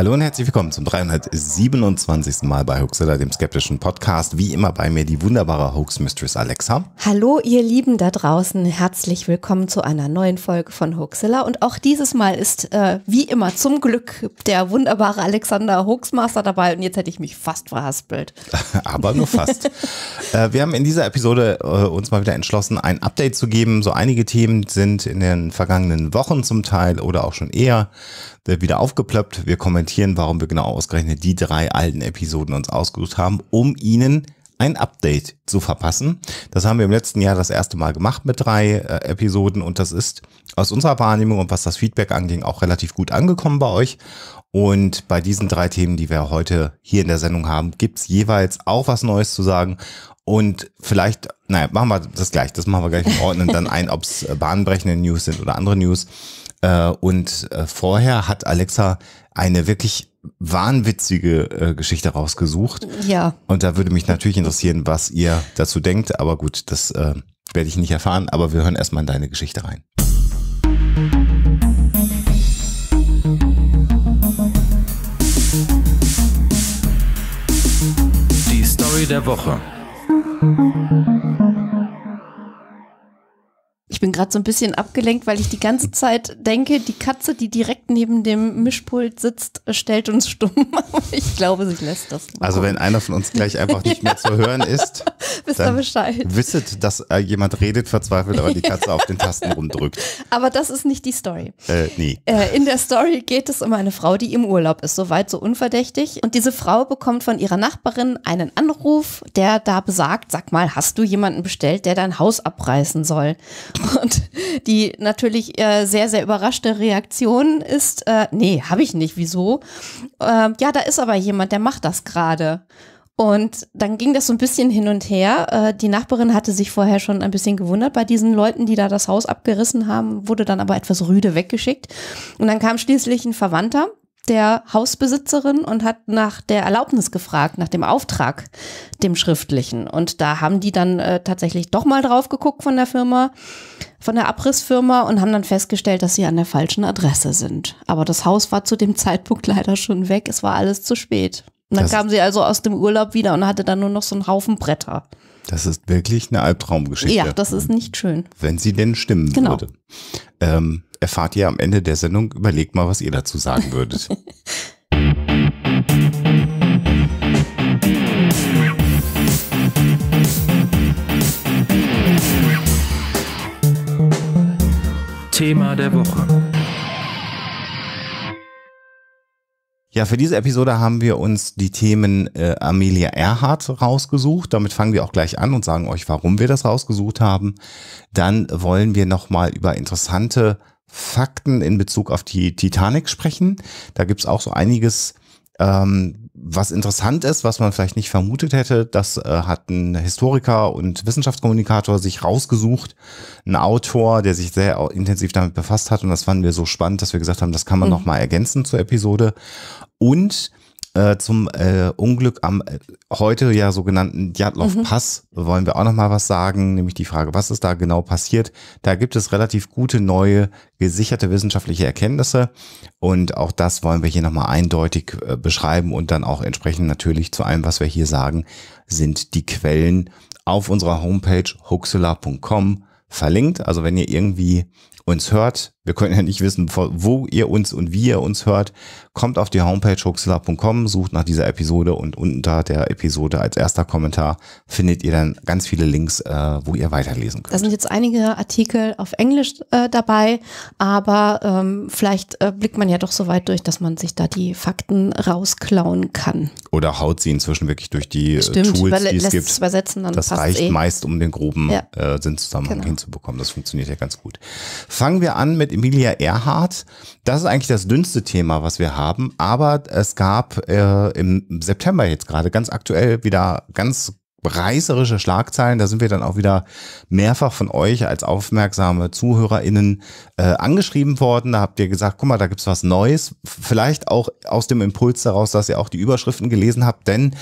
Hallo und herzlich willkommen zum 327. Mal bei Hoaxilla, dem skeptischen Podcast. Wie immer bei mir die wunderbare Hoax Mistress Alexa. Hallo ihr Lieben da draußen, herzlich willkommen zu einer neuen Folge von Hoaxilla. Und auch dieses Mal ist äh, wie immer zum Glück der wunderbare Alexander Hoaxmaster dabei. Und jetzt hätte ich mich fast verhaspelt. Aber nur fast. äh, wir haben in dieser Episode äh, uns mal wieder entschlossen, ein Update zu geben. So einige Themen sind in den vergangenen Wochen zum Teil oder auch schon eher wieder aufgeplöppt. Wir kommentieren, warum wir genau ausgerechnet die drei alten Episoden uns ausgesucht haben, um Ihnen ein Update zu verpassen. Das haben wir im letzten Jahr das erste Mal gemacht mit drei äh, Episoden und das ist aus unserer Wahrnehmung und was das Feedback anging auch relativ gut angekommen bei euch. Und bei diesen drei Themen, die wir heute hier in der Sendung haben, gibt's jeweils auch was Neues zu sagen. Und vielleicht, naja, machen wir das gleich, das machen wir gleich im Ordnen dann ein, ob es bahnbrechende News sind oder andere News. Äh, und äh, vorher hat Alexa eine wirklich wahnwitzige äh, Geschichte rausgesucht. Ja. Und da würde mich natürlich interessieren, was ihr dazu denkt. Aber gut, das werde ich nicht erfahren. Aber wir hören erstmal in deine Geschichte rein. Die Story der Woche. Ich bin gerade so ein bisschen abgelenkt, weil ich die ganze Zeit denke, die Katze, die direkt neben dem Mischpult sitzt, stellt uns stumm. ich glaube, sie lässt das. Mal also wenn einer von uns gleich einfach nicht mehr zu hören ist, Wisst dann Bescheid. wisset, dass äh, jemand redet, verzweifelt, aber die Katze auf den Tasten rumdrückt. Aber das ist nicht die Story. Äh, nee. Äh, in der Story geht es um eine Frau, die im Urlaub ist, soweit so unverdächtig. Und diese Frau bekommt von ihrer Nachbarin einen Anruf, der da besagt, sag mal, hast du jemanden bestellt, der dein Haus abreißen soll? Und die natürlich äh, sehr, sehr überraschte Reaktion ist, äh, nee, habe ich nicht, wieso? Äh, ja, da ist aber jemand, der macht das gerade. Und dann ging das so ein bisschen hin und her. Äh, die Nachbarin hatte sich vorher schon ein bisschen gewundert bei diesen Leuten, die da das Haus abgerissen haben, wurde dann aber etwas rüde weggeschickt. Und dann kam schließlich ein Verwandter der Hausbesitzerin und hat nach der Erlaubnis gefragt, nach dem Auftrag, dem schriftlichen. Und da haben die dann äh, tatsächlich doch mal drauf geguckt von der Firma, von der Abrissfirma und haben dann festgestellt, dass sie an der falschen Adresse sind. Aber das Haus war zu dem Zeitpunkt leider schon weg. Es war alles zu spät. Und dann das kam sie also aus dem Urlaub wieder und hatte dann nur noch so einen Haufen Bretter. Das ist wirklich eine Albtraumgeschichte. Ja, das ist nicht schön. Wenn sie denn stimmen genau. würde. Ähm, erfahrt ihr am Ende der Sendung. Überlegt mal, was ihr dazu sagen würdet. Thema der Woche. Ja, für diese Episode haben wir uns die Themen äh, Amelia Earhart rausgesucht. Damit fangen wir auch gleich an und sagen euch, warum wir das rausgesucht haben. Dann wollen wir nochmal über interessante Fakten in Bezug auf die Titanic sprechen. Da gibt's auch so einiges, ähm, was interessant ist, was man vielleicht nicht vermutet hätte. Das äh, hat ein Historiker und Wissenschaftskommunikator sich rausgesucht. Ein Autor, der sich sehr intensiv damit befasst hat. Und das fanden wir so spannend, dass wir gesagt haben, das kann man mhm. nochmal ergänzen zur Episode. Und äh, zum äh, Unglück am äh, heute ja sogenannten Djatlov mhm. Pass wollen wir auch noch mal was sagen, nämlich die Frage, was ist da genau passiert? Da gibt es relativ gute neue gesicherte wissenschaftliche Erkenntnisse und auch das wollen wir hier noch mal eindeutig äh, beschreiben und dann auch entsprechend natürlich zu allem, was wir hier sagen, sind die Quellen auf unserer Homepage hoaxilla.com verlinkt. Also wenn ihr irgendwie uns hört, wir können ja nicht wissen, wo ihr uns und wie ihr uns hört, kommt auf die Homepage hoaxilla.com, sucht nach dieser Episode und unter der Episode als erster Kommentar findet ihr dann ganz viele Links, äh, wo ihr weiterlesen könnt. Da sind jetzt einige Artikel auf Englisch äh, dabei, aber ähm, vielleicht äh, blickt man ja doch so weit durch, dass man sich da die Fakten rausklauen kann. Oder haut sie inzwischen wirklich durch die äh, Stimmt, Tools, die es gibt. Übersetzen, dann das reicht eh. meist, um den groben ja. äh, Sinnzusammenhang genau. hinzubekommen. Das funktioniert ja ganz gut. Fangen wir an mit Emilia Earhart. Das ist eigentlich das dünnste Thema, was wir haben. Aber es gab äh, im September jetzt gerade ganz aktuell wieder ganz reißerische Schlagzeilen. Da sind wir dann auch wieder mehrfach von euch als aufmerksame ZuhörerInnen äh, angeschrieben worden. Da habt ihr gesagt, guck mal, da gibt's was Neues. Vielleicht auch aus dem Impuls daraus, dass ihr auch die Überschriften gelesen habt, denn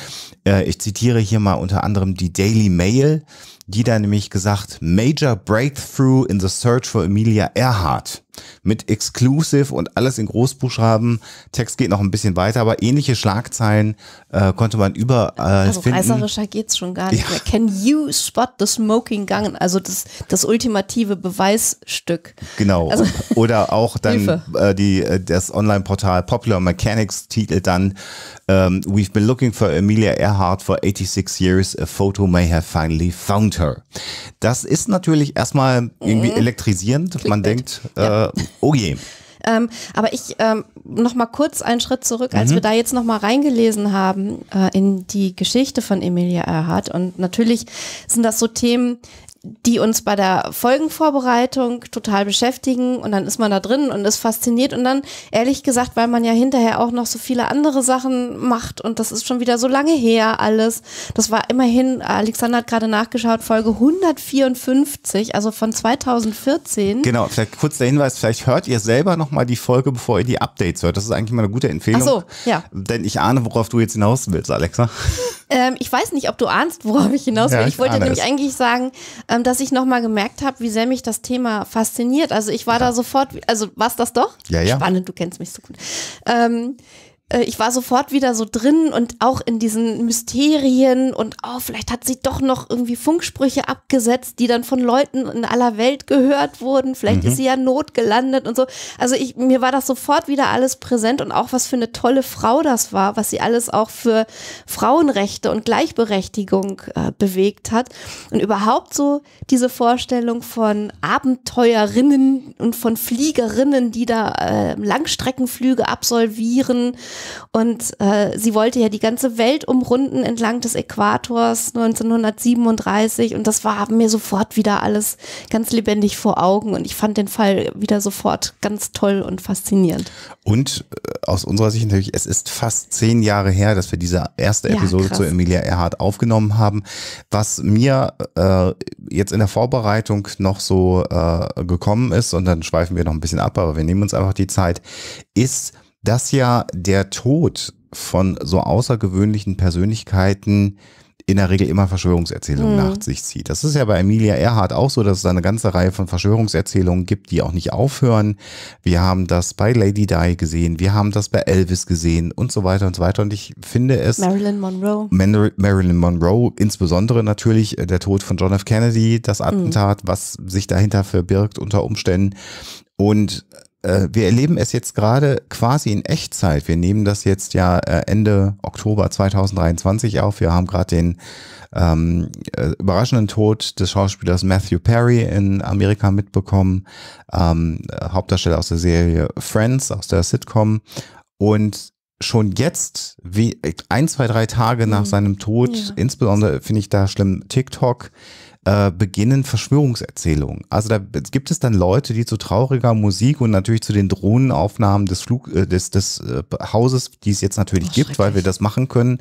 äh, ich zitiere hier mal unter anderem die Daily Mail die da nämlich gesagt, Major Breakthrough in the Search for Emilia Earhart mit Exclusive und alles in Großbuchstaben. Text geht noch ein bisschen weiter, aber ähnliche Schlagzeilen äh, konnte man überall Also finden. reißerischer geht's schon gar nicht Ja. mehr. Can you spot the smoking gun? Also das, das ultimative Beweisstück. Genau. Also- Oder auch dann äh, die, äh, das Online-Portal Popular Mechanics titelt dann ähm, We've been looking for Amelia Earhart for 86 years. A photo may have finally found her. Das ist natürlich erstmal irgendwie elektrisierend. Man denkt, äh, oh je. Ähm, aber ich ähm, noch mal kurz einen Schritt zurück, Mhm. als wir da jetzt noch mal reingelesen haben äh, in die Geschichte von Emilia Earhart. Und natürlich sind das so Themen, die uns bei der Folgenvorbereitung total beschäftigen und dann ist man da drin und ist fasziniert und dann ehrlich gesagt, weil man ja hinterher auch noch so viele andere Sachen macht und das ist schon wieder so lange her alles. Das war immerhin, Alexander hat gerade nachgeschaut, Folge 154, also von 2014. Genau, vielleicht kurz der Hinweis, vielleicht hört ihr selber nochmal die Folge, bevor ihr die Updates hört. Das ist eigentlich mal eine gute Empfehlung. Ach so, ja. Denn ich ahne, worauf du jetzt hinaus willst, Alexa. Ähm, ich weiß nicht, ob du ahnst, worauf ich hinaus will. Ja, ich ich wollte nämlich es. eigentlich sagen, ähm, dass ich nochmal gemerkt habe, wie sehr mich das Thema fasziniert. Also ich war da sofort, also war's das doch? Ja, ja. Spannend, du kennst mich so gut. Ähm, äh, ich war sofort wieder so drin und auch in diesen Mysterien und oh, vielleicht hat sie doch noch irgendwie Funksprüche abgesetzt, die dann von Leuten in aller Welt gehört wurden. Vielleicht Mhm. ist sie ja notgelandet und so. Also ich, mir war das sofort wieder alles präsent und auch was für eine tolle Frau das war, was sie alles auch für Frauenrechte und Gleichberechtigung äh, bewegt hat. Und überhaupt so diese Vorstellung von Abenteurerinnen und von Fliegerinnen, die da äh, Langstreckenflüge absolvieren. Und äh, sie wollte ja die ganze Welt umrunden entlang des Äquators 1937. Und das war mir sofort wieder alles ganz lebendig vor Augen. Und ich fand den Fall wieder sofort ganz toll und faszinierend. Und äh, aus unserer Sicht natürlich, es ist fast zehn Jahre her, dass wir diese erste Ja, Episode krass. zu Emilia Earhart aufgenommen haben. Was mir äh, jetzt in der Vorbereitung noch so äh, gekommen ist, und dann schweifen wir noch ein bisschen ab, aber wir nehmen uns einfach die Zeit, ist, dass ja der Tod von so außergewöhnlichen Persönlichkeiten in der Regel immer Verschwörungserzählungen nach sich zieht. Das ist ja bei Emilia Earhart auch so, dass es da eine ganze Reihe von Verschwörungserzählungen gibt, die auch nicht aufhören. Wir haben das bei Lady Di gesehen, wir haben das bei Elvis gesehen und so weiter und so weiter. Und ich finde es Marilyn Monroe. Mar- Marilyn Monroe, insbesondere natürlich äh, der Tod von John F. Kennedy, das Attentat, was sich dahinter verbirgt unter Umständen. Und wir erleben es jetzt gerade quasi in Echtzeit. Wir nehmen das jetzt ja äh, Ende Oktober 2023 auf. Wir haben gerade den ähm, äh, überraschenden Tod des Schauspielers Matthew Perry in Amerika mitbekommen, ähm, äh, Hauptdarsteller aus der Serie Friends, aus der Sitcom. Und schon jetzt, wie ein, zwei, drei Tage nach seinem Tod, Ja. insbesondere finde ich da schlimm TikTok, äh, beginnen Verschwörungserzählungen. Also da gibt es dann Leute, die zu trauriger Musik und natürlich zu den Drohnenaufnahmen des Flug, äh, des, des äh, Hauses, die es jetzt natürlich Oh, gibt, weil wir das machen können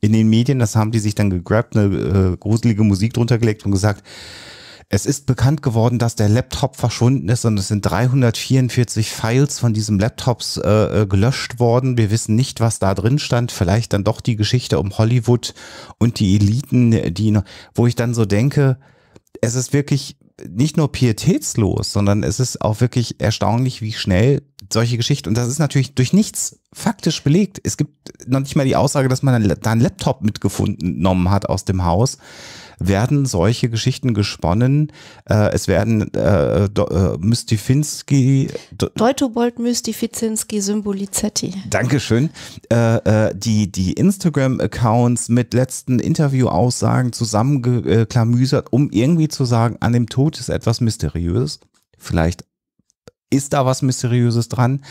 in den Medien, das haben die sich dann gegrabt, eine äh, gruselige Musik drunter gelegt und gesagt, es ist bekannt geworden, dass der Laptop verschwunden ist und es sind 344 Files von diesem Laptops äh, äh, gelöscht worden. Wir wissen nicht, was da drin stand. Vielleicht dann doch die Geschichte um Hollywood und die Eliten, die wo ich dann so denke, es ist wirklich nicht nur pietätslos, sondern es ist auch wirklich erstaunlich, wie schnell solche Geschichten, und das ist natürlich durch nichts faktisch belegt. Es gibt noch nicht mal die Aussage, dass man da einen Laptop mitgefunden hat aus dem Haus werden solche Geschichten gesponnen. Äh, es werden äh, äh, Mystifinski, Deutobold Mystifizinski Symbolizetti. Dankeschön, äh, äh, die, die Instagram-Accounts mit letzten Interview-Aussagen zusammengeklamüsert, um irgendwie zu sagen, an dem Tod ist etwas Mysteriöses. Vielleicht ist da was Mysteriöses dran.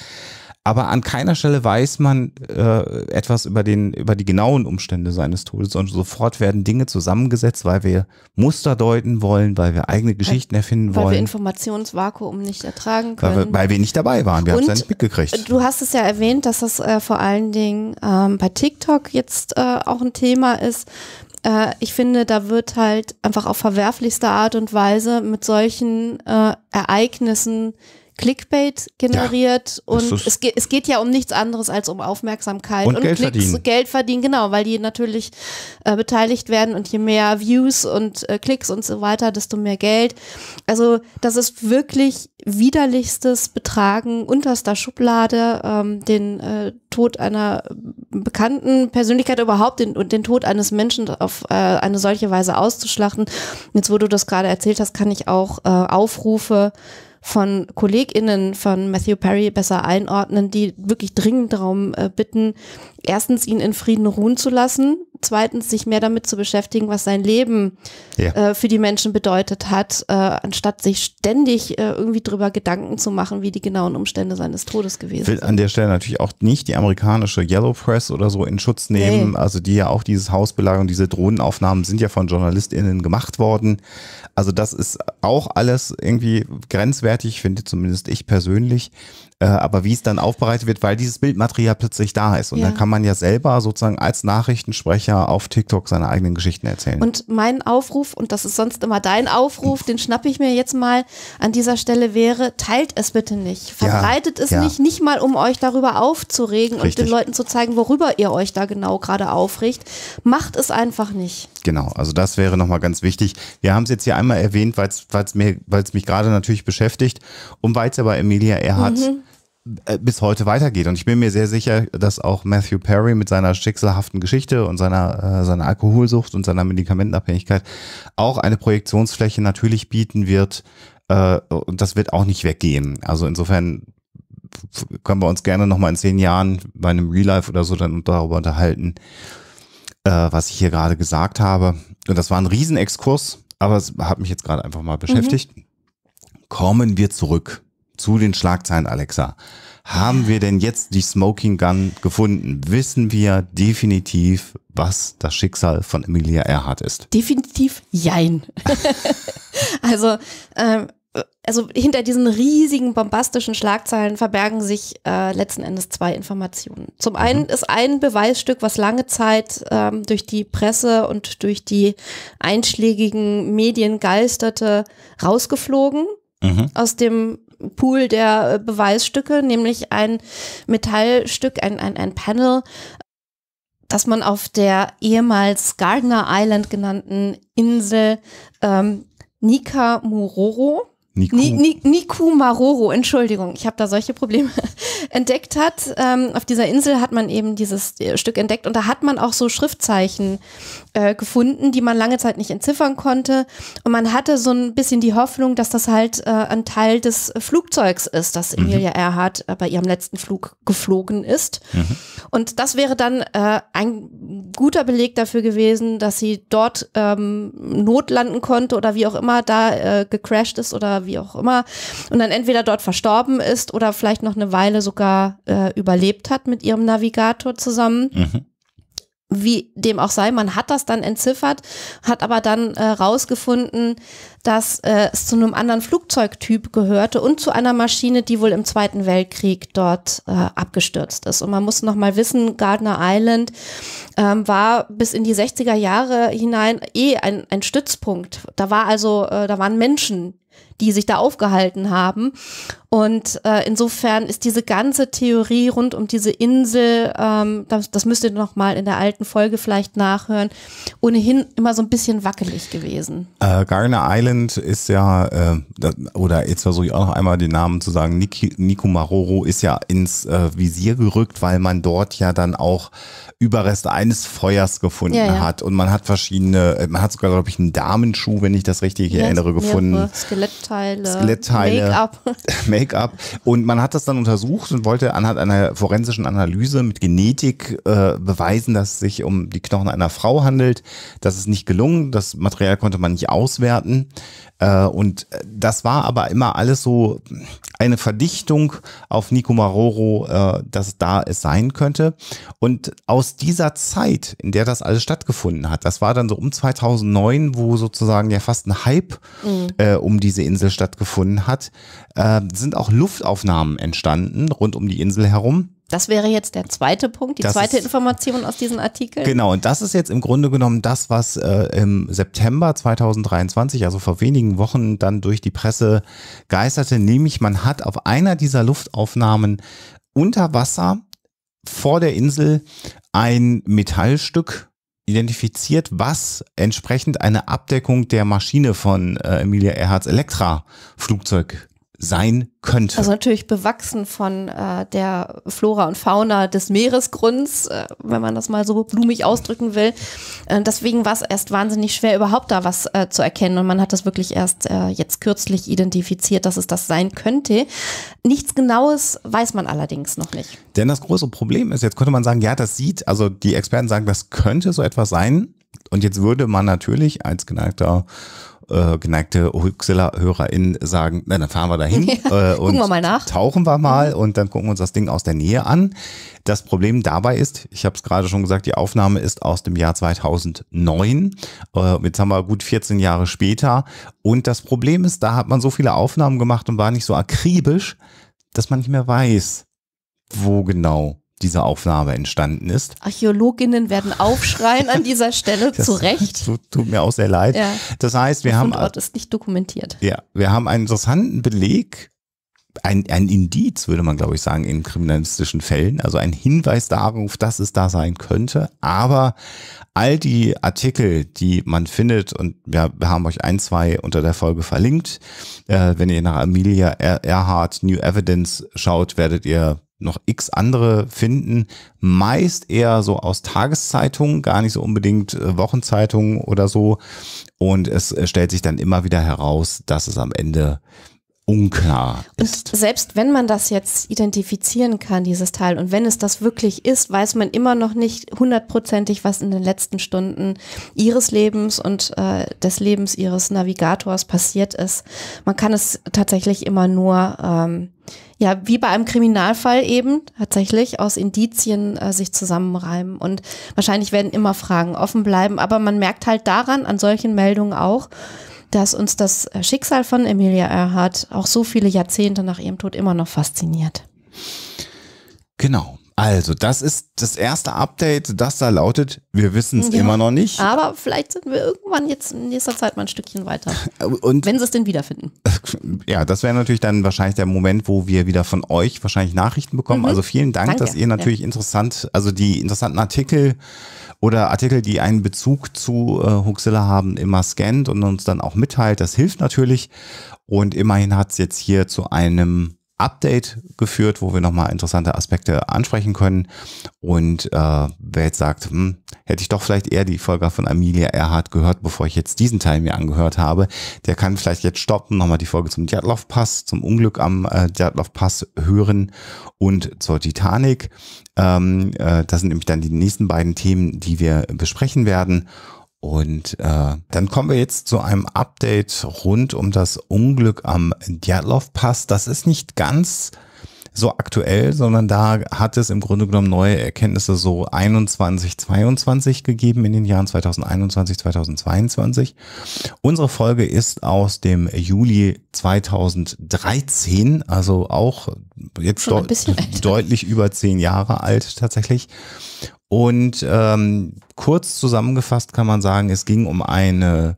Aber an keiner Stelle weiß man äh, etwas über, den, über die genauen Umstände seines Todes, sondern sofort werden Dinge zusammengesetzt, weil wir Muster deuten wollen, weil wir eigene Geschichten erfinden Weil wir wollen, Informationsvakuum nicht ertragen weil können. wir, weil wir nicht dabei waren. Wir haben es ja nicht mitgekriegt. Du hast es ja erwähnt, dass das äh, vor allen Dingen ähm, bei TikTok jetzt äh, auch ein Thema ist. Äh, ich finde, da wird halt einfach auf verwerflichste Art und Weise mit solchen äh, Ereignissen Clickbait generiert das und es, geht, es geht ja um nichts anderes als um Aufmerksamkeit Und Geld Klicks, verdienen. Geld verdienen, genau, weil die natürlich äh, beteiligt werden und je mehr Views und äh, Klicks und so weiter, desto mehr Geld. Also das ist wirklich widerlichstes Betragen unterster Schublade, ähm, den äh, Tod einer bekannten Persönlichkeit überhaupt den, und den Tod eines Menschen auf äh, eine solche Weise auszuschlachten. Jetzt, wo du das gerade erzählt hast, kann ich auch äh, Aufrufe von KollegInnen von Matthew Perry besser einordnen, die wirklich dringend darum äh, bitten, erstens ihn in Frieden ruhen zu lassen, zweitens sich mehr damit zu beschäftigen, was sein Leben Ja. äh, für die Menschen bedeutet hat, äh, anstatt sich ständig äh, irgendwie drüber Gedanken zu machen, wie die genauen Umstände seines Todes gewesen will sind. an der Stelle natürlich auch nicht die amerikanische Yellow Press oder so in Schutz nehmen. Nee. Also die ja auch dieses Haus belagern, diese Drohnenaufnahmen sind ja von JournalistInnen gemacht worden. Also das ist auch alles irgendwie grenzwertig, finde zumindest ich persönlich. Äh, aber wie es dann aufbereitet wird, weil dieses Bildmaterial plötzlich da ist. Und Ja. dann kann man ja selber sozusagen als Nachrichtensprecher auf TikTok seine eigenen Geschichten erzählen. Und mein Aufruf, und das ist sonst immer dein Aufruf, den schnappe ich mir jetzt mal an dieser Stelle wäre, teilt es bitte nicht. Ja, Verbreitet es ja. nicht, nicht mal um euch darüber aufzuregen und Richtig. den Leuten zu zeigen, worüber ihr euch da genau gerade aufregt. Macht es einfach nicht. Genau, also das wäre nochmal ganz wichtig. Wir haben es jetzt hier einmal erwähnt, weil es mich gerade natürlich beschäftigt und weil es ja bei Emilia Earhart äh, bis heute weitergeht. Und ich bin mir sehr sicher, dass auch Matthew Perry mit seiner schicksalhaften Geschichte und seiner, äh, seiner Alkoholsucht und seiner Medikamentenabhängigkeit auch eine Projektionsfläche natürlich bieten wird. Äh, und das wird auch nicht weggehen. Also insofern können wir uns gerne nochmal in zehn Jahren bei einem Real Life oder so dann darüber unterhalten, äh, was ich hier gerade gesagt habe. Und das war ein Riesenexkurs, aber es hat mich jetzt gerade einfach mal beschäftigt. Kommen wir zurück zu den Schlagzeilen, Alexa. Haben wir denn jetzt die Smoking Gun gefunden? Wissen wir definitiv, was das Schicksal von Emilia Earhart ist? Definitiv jein. also, ähm, also hinter diesen riesigen bombastischen Schlagzeilen verbergen sich äh, letzten Endes zwei Informationen. Zum einen ist ein Beweisstück, was lange Zeit ähm, durch die Presse und durch die einschlägigen Medien geisterte, rausgeflogen Mhm. aus dem Pool der äh, Beweisstücke, nämlich ein Metallstück, ein, ein, ein Panel, das man auf der ehemals Gardner Island genannten Insel ähm, Nika Muroro, Niku. Ni, Ni, Niku Maroro, Entschuldigung, ich habe da solche Probleme entdeckt hat. Ähm, auf dieser Insel hat man eben dieses äh, Stück entdeckt und da hat man auch so Schriftzeichen äh, gefunden, die man lange Zeit nicht entziffern konnte. Und man hatte so ein bisschen die Hoffnung, dass das halt äh, ein Teil des Flugzeugs ist, das Emilia Earhart äh, bei ihrem letzten Flug geflogen ist. Und das wäre dann äh, ein guter Beleg dafür gewesen, dass sie dort ähm, notlanden konnte oder wie auch immer da äh, gecrashed ist oder wie auch immer und dann entweder dort verstorben ist oder vielleicht noch eine Weile sogar äh, überlebt hat mit ihrem Navigator zusammen. Mhm. Wie dem auch sei, man hat das dann entziffert, hat aber dann äh, rausgefunden, dass äh, es zu einem anderen Flugzeugtyp gehörte und zu einer Maschine, die wohl im Zweiten Weltkrieg dort äh, abgestürzt ist. Und man muss noch mal wissen, Gardner Island ähm, war bis in die 60er Jahre hinein eh ein, ein Stützpunkt. Da war also, äh, da waren Menschen, die sich da aufgehalten haben. Und äh, insofern ist diese ganze Theorie rund um diese Insel, ähm, das, das müsst ihr noch mal in der alten Folge vielleicht nachhören, ohnehin immer so ein bisschen wackelig gewesen. Äh, Gardner Island ist ja, äh, da, oder jetzt versuche ich auch noch einmal den Namen zu sagen, Niki, Nico Maroro ist ja ins äh, Visier gerückt, weil man dort ja dann auch Überreste eines Feuers gefunden Ja, ja. hat und man hat verschiedene, äh, man hat sogar, glaube ich, einen Damenschuh, wenn ich das richtig erinnere, Mehrere gefunden. Skeletteile, Skelettteile. Make-up. Make-up. Und man hat das dann untersucht und wollte anhand einer forensischen Analyse mit Genetik äh, beweisen, dass es sich um die Knochen einer Frau handelt. Das ist nicht gelungen. Das Material konnte man nicht auswerten. Äh, und äh, das war aber immer alles so eine Verdichtung auf Nico Maroro, äh, dass da es sein könnte. Und aus dieser Zeit, in der das alles stattgefunden hat, das war dann so um 2009, wo sozusagen ja fast ein Hype äh, um diese Insel stattgefunden hat, äh, sind auch Luftaufnahmen entstanden rund um die Insel herum. Das wäre jetzt der zweite Punkt, die Das zweite ist- Information aus diesem Artikel. Genau, und das ist jetzt im Grunde genommen das, was äh, im September 2023, also vor wenigen Wochen, dann durch die Presse geisterte, nämlich man hat auf einer dieser Luftaufnahmen unter Wasser vor der Insel ein Metallstück identifiziert, was entsprechend eine Abdeckung der Maschine von äh, Emilia Earharts Elektra-Flugzeug sein könnte. Also natürlich bewachsen von äh, der Flora und Fauna des Meeresgrunds, äh, wenn man das mal so blumig ausdrücken will. Äh, deswegen war es erst wahnsinnig schwer, überhaupt da was äh, zu erkennen. Und man hat das wirklich erst äh, jetzt kürzlich identifiziert, dass es das sein könnte. Nichts Genaues weiß man allerdings noch nicht. Denn das große Problem ist, jetzt könnte man sagen, ja, das sieht, also die Experten sagen, das könnte so etwas sein. Und jetzt würde man natürlich als geneigter äh, geneigte Huxilla-HörerInnen sagen, na, dann fahren wir dahin äh, und wir mal nach. tauchen wir mal und dann gucken wir uns das Ding aus der Nähe an. Das Problem dabei ist, ich habe es gerade schon gesagt, die Aufnahme ist aus dem Jahr 2009. Äh, jetzt haben wir gut 14 Jahre später. Und das Problem ist, da hat man so viele Aufnahmen gemacht und war nicht so akribisch, dass man nicht mehr weiß, wo genau diese Aufnahme entstanden ist. Archäologinnen werden aufschreien an dieser Stelle, zu Recht. Tut, mir auch sehr leid. Ja. Das heißt, wir Der haben, Fundort ist nicht dokumentiert. ja, wir haben einen interessanten Beleg, ein, ein Indiz, würde man glaube ich sagen, in kriminalistischen Fällen, also ein Hinweis darauf, dass es da sein könnte. Aber all die Artikel, die man findet, und wir, wir haben euch ein, zwei unter der Folge verlinkt, äh, wenn ihr nach Amelia Earhart New Evidence schaut, werdet ihr noch x andere finden, meist eher so aus Tageszeitungen, gar nicht so unbedingt äh, Wochenzeitungen oder so. Und es äh, stellt sich dann immer wieder heraus, dass es am Ende unklar ist. Und selbst wenn man das jetzt identifizieren kann, dieses Teil, und wenn es das wirklich ist, weiß man immer noch nicht hundertprozentig, was in den letzten Stunden ihres Lebens und äh, des Lebens ihres Navigators passiert ist. Man kann es tatsächlich immer nur, ähm, ja, wie bei einem Kriminalfall eben, tatsächlich aus Indizien äh, sich zusammenreimen. Und wahrscheinlich werden immer Fragen offen bleiben, aber man merkt halt daran, an solchen Meldungen auch, dass uns das Schicksal von Emilia Earhart auch so viele Jahrzehnte nach ihrem Tod immer noch fasziniert. Genau. Also, das ist das erste Update, das da lautet, wir wissen es Ja. immer noch nicht. Aber vielleicht sind wir irgendwann jetzt in nächster Zeit mal ein Stückchen weiter, Und wenn sie es denn wiederfinden. ja, das wäre natürlich dann wahrscheinlich der Moment, wo wir wieder von euch wahrscheinlich Nachrichten bekommen. Also vielen Dank, Danke. dass ihr natürlich interessant, also die interessanten Artikel oder Artikel, die einen Bezug zu äh, Huxilla haben, immer scannt und uns dann auch mitteilt. Das hilft natürlich. Und immerhin hat es jetzt hier zu einem Update geführt, wo wir nochmal interessante Aspekte ansprechen können. Und äh, wer jetzt sagt, hm, hätte ich doch vielleicht eher die Folge von Amelia Earhart gehört, bevor ich jetzt diesen Teil mir angehört habe, der kann vielleicht jetzt stoppen, nochmal die Folge zum Djatlov Pass, zum Unglück am äh, Djatlov Pass hören und zur Titanic. Ähm, äh, das sind nämlich dann die nächsten beiden Themen, die wir besprechen werden. Und äh, dann kommen wir jetzt zu einem Update rund um das Unglück am Djatlov Pass. Das ist nicht ganz so aktuell, sondern da hat es im Grunde genommen neue Erkenntnisse so 21, 22 gegeben in den Jahren 2021, 2022. Unsere Folge ist aus dem Juli 2013, also auch jetzt älter. deutlich über zehn Jahre alt tatsächlich. Und ähm, kurz zusammengefasst kann man sagen, es ging um eine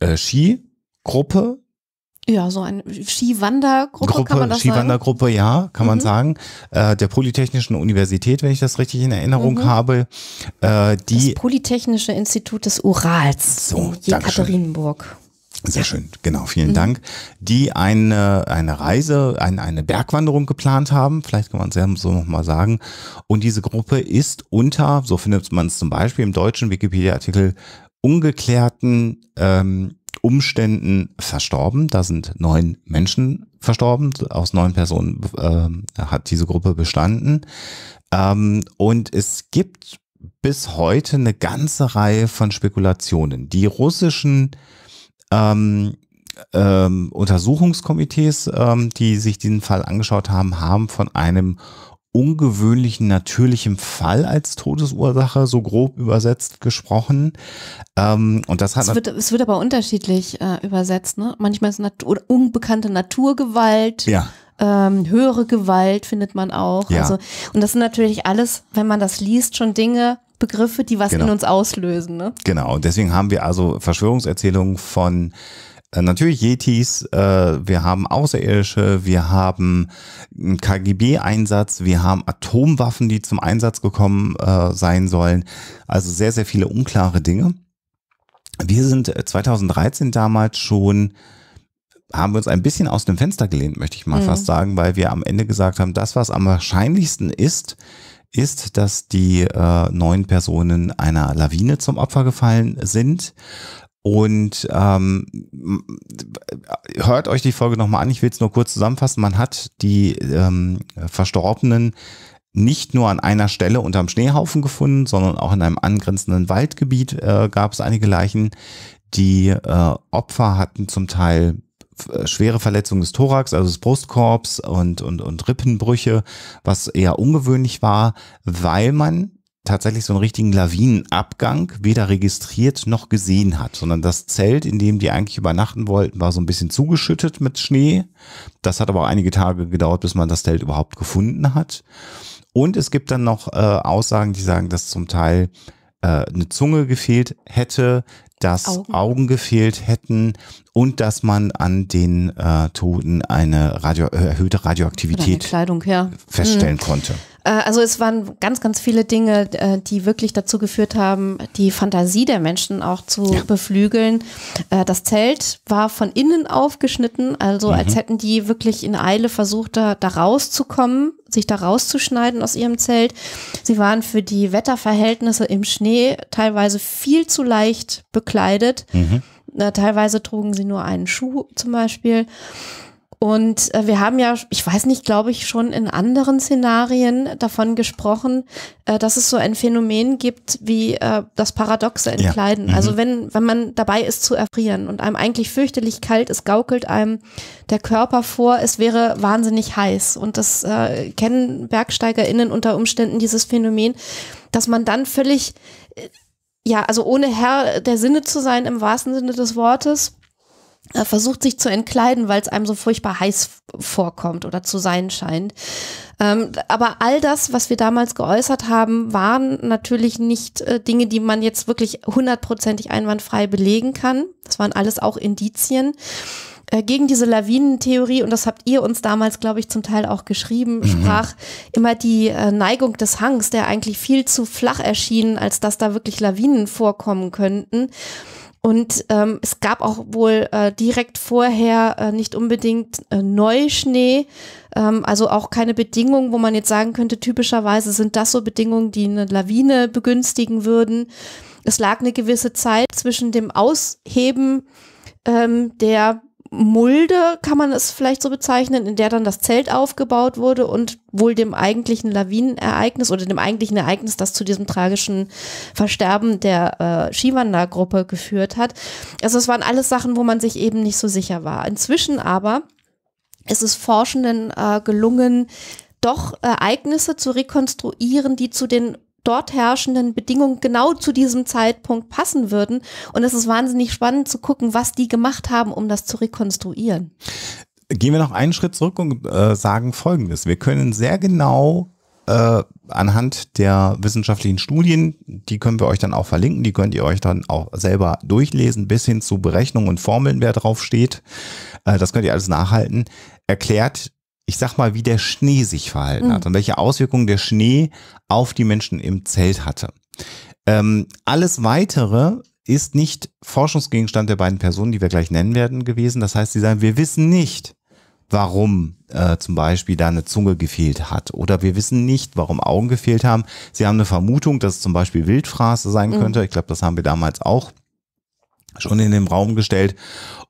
äh, Skigruppe, Ja, so eine Skiwandergruppe kann man das sagen. Skiwandergruppe, ja, kann man Mhm. sagen, äh, der Polytechnischen Universität, wenn ich das richtig in Erinnerung Mhm. habe, äh, die Das Polytechnische Institut des Urals So, in. Jekaterinburg. Sehr schön, genau, vielen Mhm. Dank. Die eine, eine Reise, eine, eine Bergwanderung geplant haben, vielleicht kann man es ja so nochmal sagen. Und diese Gruppe ist unter, so findet man es zum Beispiel im deutschen Wikipedia-Artikel, ungeklärten ähm, Umständen verstorben. Da sind neun Menschen verstorben, aus neun Personen ähm, hat diese Gruppe bestanden. Ähm, und es gibt bis heute eine ganze Reihe von Spekulationen. Die russischen ähm, ähm, Untersuchungskomitees, ähm, die sich diesen Fall angeschaut haben, haben von einem ungewöhnlichen natürlichen Fall als Todesursache, so grob übersetzt gesprochen. Ähm, und das hat Es wird, es wird aber unterschiedlich äh, übersetzt. Ne? Manchmal ist Natur, oder unbekannte Naturgewalt, ja, Ähm, höhere Gewalt findet man auch. Ja. Also, und das sind natürlich alles, wenn man das liest, schon Dinge, Begriffe, die was Genau. in uns auslösen. Ne? Genau, und deswegen haben wir also Verschwörungserzählungen von natürlich Yetis, äh, wir haben Außerirdische, wir haben einen KGB-Einsatz, wir haben Atomwaffen, die zum Einsatz gekommen äh, sein sollen. Also sehr, sehr viele unklare Dinge. Wir sind äh, 2013 damals schon haben wir uns ein bisschen aus dem Fenster gelehnt, möchte ich mal Mhm. fast sagen, weil wir am Ende gesagt haben, das, was am wahrscheinlichsten ist, ist, dass die äh, neun Personen einer Lawine zum Opfer gefallen sind. Und ähm, hört euch die Folge nochmal an, ich will es nur kurz zusammenfassen. Man hat die ähm, Verstorbenen nicht nur an einer Stelle unterm Schneehaufen gefunden, sondern auch in einem angrenzenden Waldgebiet äh, gab es einige Leichen. Die äh, Opfer hatten zum Teil äh, schwere Verletzungen des Thorax, also des Brustkorbs und, und, und Rippenbrüche, was eher ungewöhnlich war, weil man tatsächlich so einen richtigen Lawinenabgang weder registriert noch gesehen hat, sondern das Zelt, in dem die eigentlich übernachten wollten, war so ein bisschen zugeschüttet mit Schnee. Das hat aber auch einige Tage gedauert, bis man das Zelt überhaupt gefunden hat. Und es gibt dann noch äh, Aussagen, die sagen, dass zum Teil äh, eine Zunge gefehlt hätte, dass Augen. Augen. gefehlt hätten und dass man an den äh, Toten eine Radio erhöhte Oder eine Radioaktivität Kleidung, ja. feststellen konnte. Äh, Also es waren ganz, ganz viele Dinge, äh, die wirklich dazu geführt haben, die Fantasie der Menschen auch zu Ja. beflügeln. Äh, Das Zelt war von innen aufgeschnitten, also Mhm. als hätten die wirklich in Eile versucht, da, da rauszukommen, sich da rauszuschneiden aus ihrem Zelt. Sie waren für die Wetterverhältnisse im Schnee teilweise viel zu leicht bekleidet. Mhm. Teilweise trugen sie nur einen Schuh zum Beispiel. Und äh, wir haben ja, ich weiß nicht, glaube ich, schon in anderen Szenarien davon gesprochen, äh, dass es so ein Phänomen gibt wie äh, das paradoxe Entkleiden. Mhm. Also wenn, wenn man dabei ist zu erfrieren und einem eigentlich fürchterlich kalt ist, gaukelt einem der Körper vor, es wäre wahnsinnig heiß. Und das äh, kennen BergsteigerInnen unter Umständen dieses Phänomen, dass man dann völlig, äh, ja, also ohne Herr der Sinne zu sein im wahrsten Sinne des Wortes, versucht sich zu entkleiden, weil es einem so furchtbar heiß vorkommt oder zu sein scheint. Ähm, aber all das, was wir damals geäußert haben, waren natürlich nicht äh, Dinge, die man jetzt wirklich hundertprozentig einwandfrei belegen kann. Das waren alles auch Indizien. Äh, Gegen diese Lawinentheorie, und das habt ihr uns damals, glaube ich, zum Teil auch geschrieben, sprach immer die äh, Neigung des Hangs, der eigentlich viel zu flach erschien, als dass da wirklich Lawinen vorkommen könnten. Und ähm, es gab auch wohl äh, direkt vorher äh, nicht unbedingt äh, Neuschnee, ähm, also auch keine Bedingungen, wo man jetzt sagen könnte, typischerweise sind das so Bedingungen, die eine Lawine begünstigen würden. Es lag eine gewisse Zeit zwischen dem Ausheben ähm, der Mulde, kann man es vielleicht so bezeichnen, in der dann das Zelt aufgebaut wurde und wohl dem eigentlichen Lawinenereignis oder dem eigentlichen Ereignis, das zu diesem tragischen Versterben der äh, Skiwandergruppe geführt hat. Also es waren alles Sachen, wo man sich eben nicht so sicher war. Inzwischen aber ist es Forschenden äh, gelungen, doch Ereignisse zu rekonstruieren, die zu den dort herrschenden Bedingungen genau zu diesem Zeitpunkt passen würden. Und es ist wahnsinnig spannend zu gucken, was die gemacht haben, um das zu rekonstruieren. Gehen wir noch einen Schritt zurück und äh, sagen Folgendes. Wir können sehr genau äh, anhand der wissenschaftlichen Studien, die können wir euch dann auch verlinken, die könnt ihr euch dann auch selber durchlesen, bis hin zu Berechnungen und Formeln, wer drauf steht. Äh, das könnt ihr alles nachhalten. Erklärt, ich sag mal, wie der Schnee sich verhalten hat und welche Auswirkungen der Schnee auf die Menschen im Zelt hatte. Ähm, alles weitere ist nicht Forschungsgegenstand der beiden Personen, die wir gleich nennen werden, gewesen. Das heißt, sie sagen, wir wissen nicht, warum äh, zum Beispiel da eine Zunge gefehlt hat. Oder wir wissen nicht, warum Augen gefehlt haben. Sie haben eine Vermutung, dass es zum Beispiel Wildfraß sein könnte. Ich glaube, das haben wir damals auch schon in den Raum gestellt.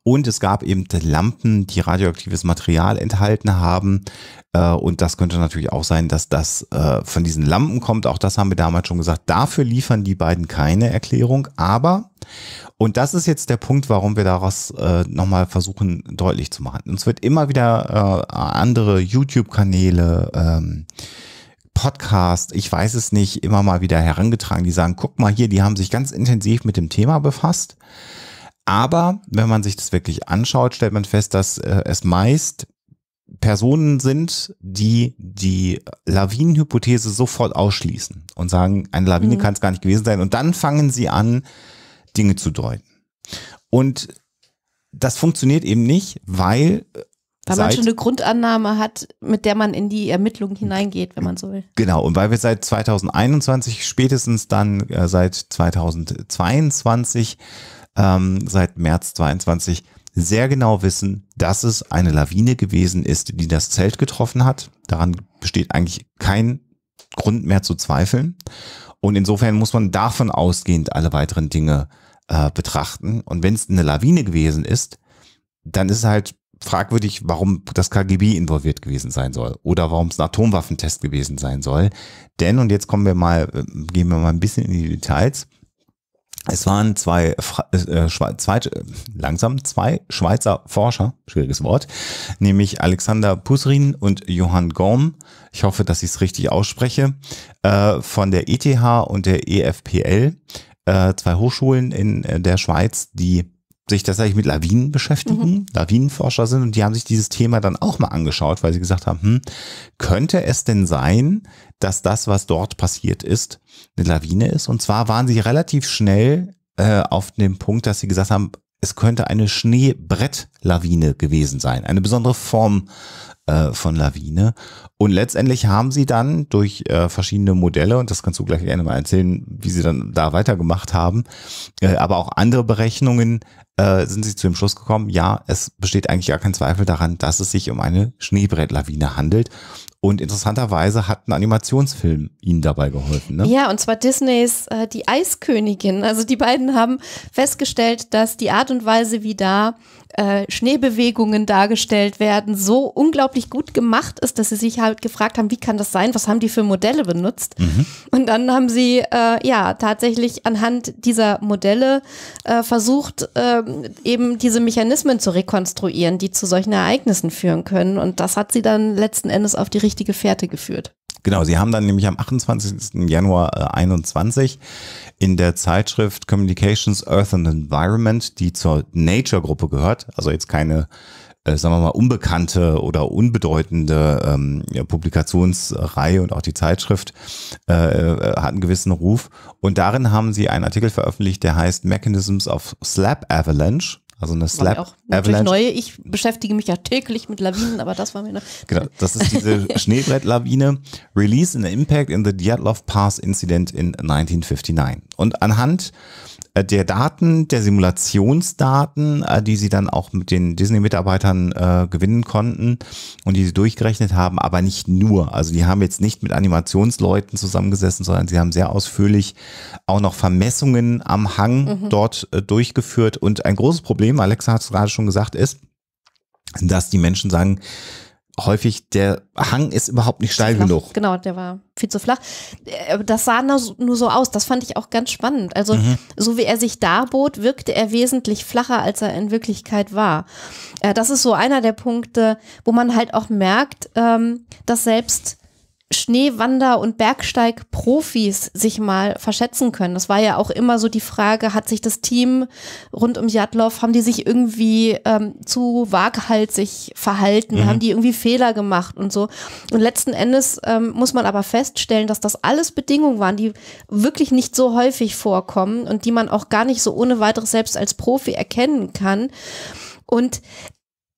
Und es gab eben Lampen, die radioaktives Material enthalten haben. Äh, und das könnte natürlich auch sein, dass das äh, von diesen Lampen kommt. Auch das haben wir damals schon gesagt. Dafür liefern die beiden keine Erklärung. Aber, und das ist jetzt der Punkt, warum wir daraus äh, nochmal versuchen deutlich zu machen. Uns wird immer wieder andere YouTube-Kanäle, ähm, Podcast, ich weiß es nicht, immer mal wieder herangetragen, die sagen, guck mal hier, die haben sich ganz intensiv mit dem Thema befasst. Aber wenn man sich das wirklich anschaut, stellt man fest, dass äh, es meist Personen sind, die die Lawinenhypothese sofort ausschließen und sagen, eine Lawine Mhm. kann es gar nicht gewesen sein. Und dann fangen sie an, Dinge zu deuten. Und das funktioniert eben nicht, weil Weil man schon eine Grundannahme hat, mit der man in die Ermittlungen hineingeht, wenn man so will. Genau, und weil wir seit 2021, spätestens dann äh, seit 2022, ähm, seit März 22, sehr genau wissen, dass es eine Lawine gewesen ist, die das Zelt getroffen hat. Daran besteht eigentlich kein Grund mehr zu zweifeln. Und insofern muss man davon ausgehend alle weiteren Dinge äh, betrachten. Und wenn es eine Lawine gewesen ist, dann ist es halt fragwürdig, warum das KGB involviert gewesen sein soll oder warum es ein Atomwaffentest gewesen sein soll. Denn, und jetzt kommen wir mal, äh, gehen wir mal ein bisschen in die Details. Es waren zwei, äh, Schwe- zwei, äh, langsam zwei Schweizer Forscher, schwieriges Wort, nämlich Alexander Pusrin und Johann Gorm. Ich hoffe, dass ich es richtig ausspreche, äh, von der ETH und der EFPL, äh, zwei Hochschulen in äh, der Schweiz, die sich tatsächlich mit Lawinen beschäftigen, Lawinenforscher sind und die haben sich dieses Thema dann auch mal angeschaut, weil sie gesagt haben, hm, könnte es denn sein, dass das, was dort passiert ist, eine Lawine ist? Und zwar waren sie relativ schnell äh, auf dem Punkt, dass sie gesagt haben, es könnte eine Schneebrettlawine gewesen sein, eine besondere Form äh, von Lawine. Und letztendlich haben sie dann durch äh, verschiedene Modelle, und das kannst du gleich gerne mal erzählen, wie sie dann da weitergemacht haben, äh, aber auch andere Berechnungen, äh, sind sie zu dem Schluss gekommen, ja, es besteht eigentlich gar kein Zweifel daran, dass es sich um eine Schneebrettlawine handelt. Und interessanterweise hat ein Animationsfilm ihnen dabei geholfen. Ne? Ja, und zwar Disneys äh, Die Eiskönigin. Also die beiden haben festgestellt, dass die Art und Weise, wie da äh, Schneebewegungen dargestellt werden, so unglaublich gut gemacht ist, dass sie sich halt gefragt haben, wie kann das sein? Was haben die für Modelle benutzt? Und dann haben sie äh, ja tatsächlich anhand dieser Modelle äh, versucht, ähm, eben diese Mechanismen zu rekonstruieren, die zu solchen Ereignissen führen können. Und das hat sie dann letzten Endes auf die richtige Fährte geführt. Genau, sie haben dann nämlich am 28. Januar äh, 21 in der Zeitschrift Communications Earth and Environment, die zur Nature-Gruppe gehört, also jetzt keine, äh, sagen wir mal, unbekannte oder unbedeutende ähm, ja, Publikationsreihe und auch die Zeitschrift äh, äh, hat einen gewissen Ruf. Und darin haben sie einen Artikel veröffentlicht, der heißt Mechanisms of Slab Avalanche. Also eine mir auch Avalanche. neue. Ich beschäftige mich ja täglich mit Lawinen, aber das war mir eine. Genau, das ist diese Schneebrettlawine. Release and Impact in the Dyatlov Pass Incident in 1959. Und anhand der Daten, der Simulationsdaten, äh, die sie dann auch mit den Disney-Mitarbeitern äh, gewinnen konnten und die sie durchgerechnet haben, aber nicht nur. Also die haben jetzt nicht mit Animationsleuten zusammengesessen, sondern sie haben sehr ausführlich auch noch Vermessungen am Hang dort äh, durchgeführt. Und ein großes Problem, Alexa hat es gerade schon gesagt, ist, dass die Menschen sagen, häufig der Hang ist überhaupt nicht steil flach. genug. Genau, der war viel zu flach. Äh, Das sah nur so- nur so aus. Das fand ich auch ganz spannend. Also, Mhm. so wie er sich darbot, wirkte er wesentlich flacher, als er in Wirklichkeit war. Äh, Das ist so einer der Punkte, wo man halt auch merkt, ähm, dass selbst Schneewander- und Bergsteig-Profis sich mal verschätzen können. Das war ja auch immer so die Frage, hat sich das Team rund um Jadlov, haben die sich irgendwie ähm, zu waghalsig verhalten, haben die irgendwie Fehler gemacht und so. Und letzten Endes ähm, muss man aber feststellen, dass das alles Bedingungen waren, die wirklich nicht so häufig vorkommen und die man auch gar nicht so ohne weiteres selbst als Profi erkennen kann. Und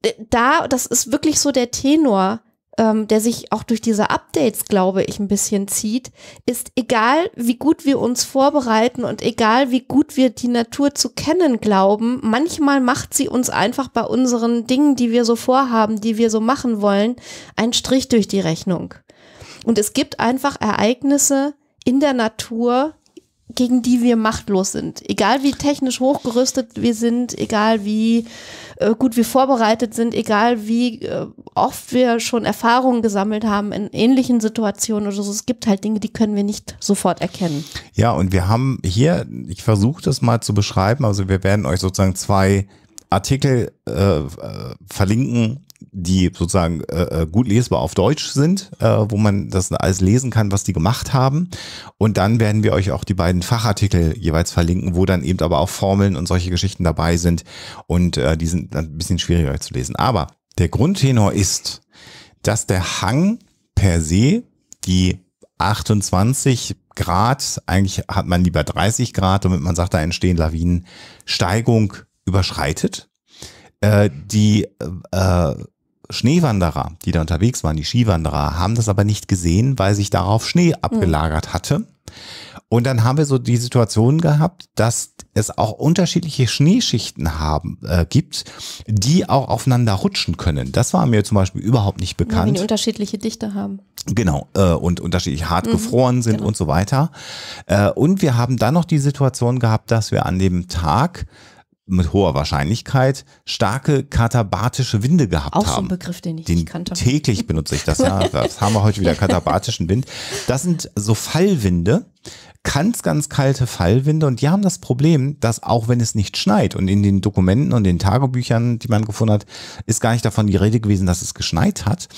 äh, da, das ist wirklich so der Tenor, ähm, der sich auch durch diese Updates, glaube ich, ein bisschen zieht, ist egal, wie gut wir uns vorbereiten und egal, wie gut wir die Natur zu kennen glauben, manchmal macht sie uns einfach bei unseren Dingen, die wir so vorhaben, die wir so machen wollen, einen Strich durch die Rechnung. Und es gibt einfach Ereignisse in der Natur, gegen die wir machtlos sind. Egal wie technisch hochgerüstet wir sind, egal wie äh, gut wir vorbereitet sind, egal wie äh, oft wir schon Erfahrungen gesammelt haben in ähnlichen Situationen oder so. Es gibt halt Dinge, die können wir nicht sofort erkennen. Ja, und wir haben hier, ich versuche das mal zu beschreiben, also wir werden euch sozusagen zwei Artikel äh, äh, verlinken, die sozusagen äh, äh, gut lesbar auf Deutsch sind, äh, wo man das alles lesen kann, was die gemacht haben. Und dann werden wir euch auch die beiden Fachartikel jeweils verlinken, wo dann eben aber auch Formeln und solche Geschichten dabei sind. Und äh, die sind ein bisschen schwieriger zu lesen. Aber Der Grundtenor ist, dass der Hang per se die 28 Grad, eigentlich hat man lieber 30 Grad, damit man sagt, da entstehen Lawinen, Steigung überschreitet. Äh, die äh, Schneewanderer, die da unterwegs waren, die Skiwanderer, haben das aber nicht gesehen, weil sich darauf Schnee abgelagert hatte. Und dann haben wir so die Situation gehabt, dass es auch unterschiedliche Schneeschichten haben, äh, gibt, die auch aufeinander rutschen können. Das war mir zum Beispiel überhaupt nicht Ja, bekannt. die unterschiedliche Dichte haben. Genau, äh, und unterschiedlich hart gefroren sind genau. und so weiter. Äh, und wir haben dann noch die Situation gehabt, dass wir an dem Tag mit hoher Wahrscheinlichkeit starke katabatische Winde gehabt Auch so ein haben. Begriff, den ich Den nicht kannte. täglich benutze ich das, ja. Das haben wir heute wieder katabatischen Wind. Das sind so Fallwinde, ganz, ganz kalte Fallwinde und die haben das Problem, dass auch wenn es nicht schneit und in den Dokumenten und den Tagebüchern, die man gefunden hat, ist gar nicht davon die Rede gewesen, dass es geschneit hat.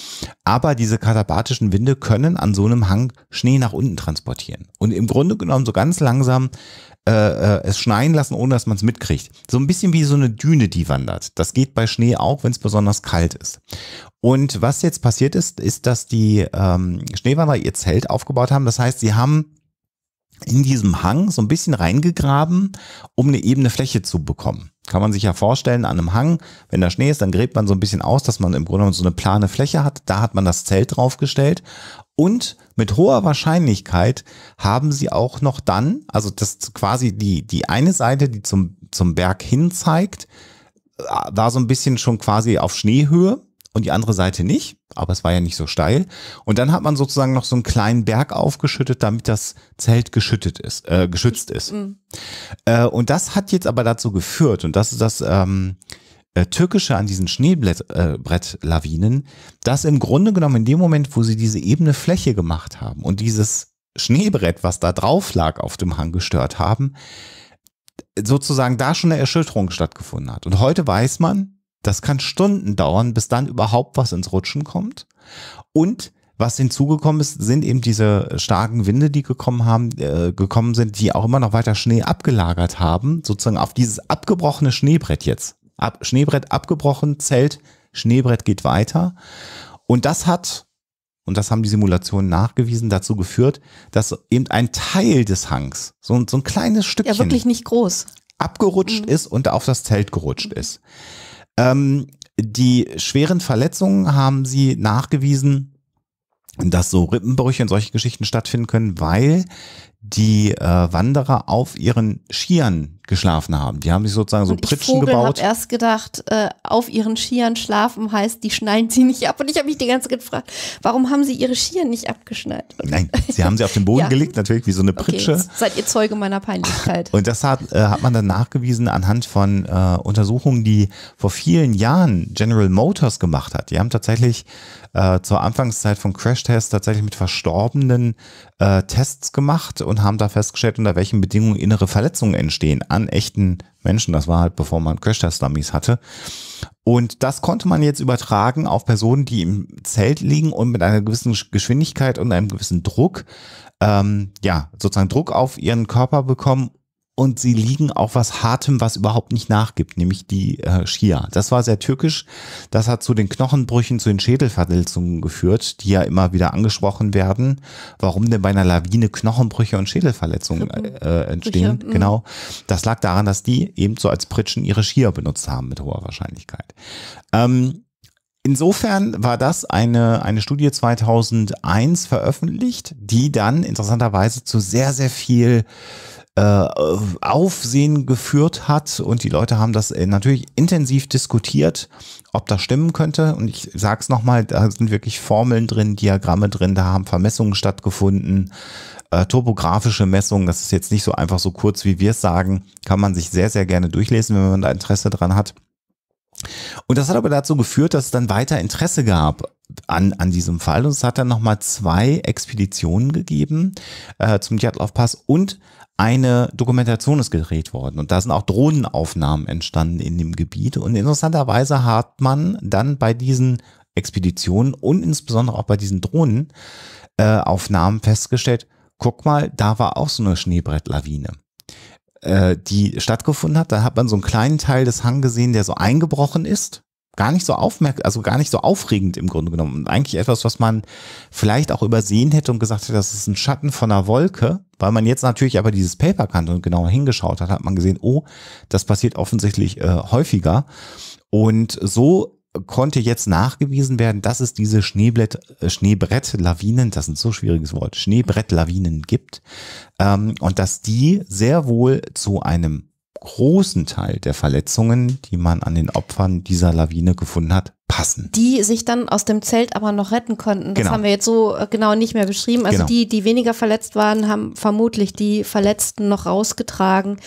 Aber diese katabatischen Winde können an so einem Hang Schnee nach unten transportieren. Und im Grunde genommen so ganz langsam äh, äh, es schneien lassen, ohne dass man es mitkriegt. So ein bisschen wie so eine Düne, die wandert. Das geht bei Schnee auch, wenn es besonders kalt ist. Und was jetzt passiert ist, ist, dass die ähm, Schneewanderer ihr Zelt aufgebaut haben. Das heißt, sie haben in diesem Hang so ein bisschen reingegraben, um eine ebene Fläche zu bekommen. Kann man sich ja vorstellen, an einem Hang, wenn da Schnee ist, dann gräbt man so ein bisschen aus, dass man im Grunde genommen so eine plane Fläche hat. Da hat man das Zelt draufgestellt. Und mit hoher Wahrscheinlichkeit haben sie auch noch dann, also das quasi die, die eine Seite, die zum, zum Berg hin zeigt, äh, war so ein bisschen schon quasi auf Schneehöhe und die andere Seite nicht, aber es war ja nicht so steil. Und dann hat man sozusagen noch so einen kleinen Berg aufgeschüttet, damit das Zelt geschüttet ist, äh, geschützt ist. Äh, und das hat jetzt aber dazu geführt, und das ist das ähm, äh, Tückische an diesen Schneebrettlawinen, äh, dass im Grunde genommen in dem Moment, wo sie diese ebene Fläche gemacht haben und dieses Schneebrett, was da drauf lag, auf dem Hang gestört haben, sozusagen da schon eine Erschütterung stattgefunden hat. Und heute weiß man, das kann Stunden dauern, bis dann überhaupt was ins Rutschen kommt. Und was hinzugekommen ist, sind eben diese starken Winde, die gekommen haben, äh, gekommen sind, die auch immer noch weiter Schnee abgelagert haben, sozusagen auf dieses abgebrochene Schneebrett jetzt. Ab, Schneebrett abgebrochen, Zelt, Schneebrett geht weiter. Und das hat, und das haben die Simulationen nachgewiesen, dazu geführt, dass eben ein Teil des Hangs, so, ein- so ein kleines Stückchen Ja, wirklich nicht groß. abgerutscht ist und auf das Zelt gerutscht ist. Ähm, die schweren Verletzungen haben sie nachgewiesen, dass so Rippenbrüche und solche Geschichten stattfinden können, weil die äh, Wanderer auf ihren Skiern geschlafen haben. Die haben sich sozusagen so und ich Pritschen Vogel gebaut. habe erst gedacht, äh, auf ihren Skiern schlafen heißt, die schnallen sie nicht ab. Und ich habe mich die ganze Zeit gefragt, warum haben sie ihre Skier nicht abgeschnallt? Nein, sie haben sie auf den Boden Ja. gelegt, natürlich wie so eine okay, Pritsche. jetzt seid ihr Zeuge meiner Peinlichkeit. Und das hat, äh, hat man dann nachgewiesen anhand von äh, Untersuchungen, die vor vielen Jahren General Motors gemacht hat. Die haben tatsächlich äh, zur Anfangszeit von Crashtests tatsächlich mit Verstorbenen äh, Tests gemacht und haben da festgestellt, unter welchen Bedingungen innere Verletzungen entstehen an echten Menschen. Das war halt, bevor man Crashtest-Dummies hatte. Und das konnte man jetzt übertragen auf Personen, die im Zelt liegen und mit einer gewissen Geschwindigkeit und einem gewissen Druck, ähm, ja, sozusagen Druck auf ihren Körper bekommen und sie liegen auf was Hartem, was überhaupt nicht nachgibt, nämlich die äh, Skier. Das war sehr türkisch. Das hat zu den Knochenbrüchen, zu den Schädelverletzungen geführt, die ja immer wieder angesprochen werden. Warum denn bei einer Lawine Knochenbrüche und Schädelverletzungen äh, entstehen? Brüche, mhm. Genau. Das lag daran, dass die eben so als Pritschen ihre Skier benutzt haben mit hoher Wahrscheinlichkeit. Ähm, Insofern war das eine, eine Studie 2001 veröffentlicht, die dann interessanterweise zu sehr, sehr viel äh, Aufsehen geführt hat und die Leute haben das äh, natürlich intensiv diskutiert, ob das stimmen könnte. Und ich sage es nochmal, da sind wirklich Formeln drin, Diagramme drin, da haben Vermessungen stattgefunden, äh, topografische Messungen. Das ist jetzt nicht so einfach so kurz, wie wir es sagen. Kann man sich sehr, sehr gerne durchlesen, wenn man da Interesse dran hat. Und das hat aber dazu geführt, dass es dann weiter Interesse gab an, an diesem Fall. Und es hat dann nochmal zwei Expeditionen gegeben äh, zum Djatlov-Pass und eine Dokumentation ist gedreht worden. Und da sind auch Drohnenaufnahmen entstanden in dem Gebiet. Und interessanterweise hat man dann bei diesen Expeditionen und insbesondere auch bei diesen Drohnenaufnahmen äh, festgestellt, guck mal, da war auch so eine Schneebrettlawine äh, die stattgefunden hat. Da hat man so einen kleinen Teil des Hang gesehen, der so eingebrochen ist, gar nicht so aufmerksam, also gar nicht so aufregend im Grunde genommen. Und eigentlich etwas, was man vielleicht auch übersehen hätte und gesagt hätte, das ist ein Schatten von einer Wolke. Weil man jetzt natürlich aber dieses Paper kannte und genauer hingeschaut hat, hat man gesehen, oh, das passiert offensichtlich äh, häufiger. Und so konnte jetzt nachgewiesen werden, dass es diese Schneebrett, äh, Schneebrettlawinen, das ist ein so schwieriges Wort, Schneebrettlawinen gibt ähm, und dass die sehr wohl zu einem großen Teil der Verletzungen, die man an den Opfern dieser Lawine gefunden hat, passen. Die sich dann aus dem Zelt aber noch retten konnten. Das Genau. haben wir jetzt so äh, genau nicht mehr beschrieben. Also Genau. die, die weniger verletzt waren, haben vermutlich die Verletzten noch rausgetragen.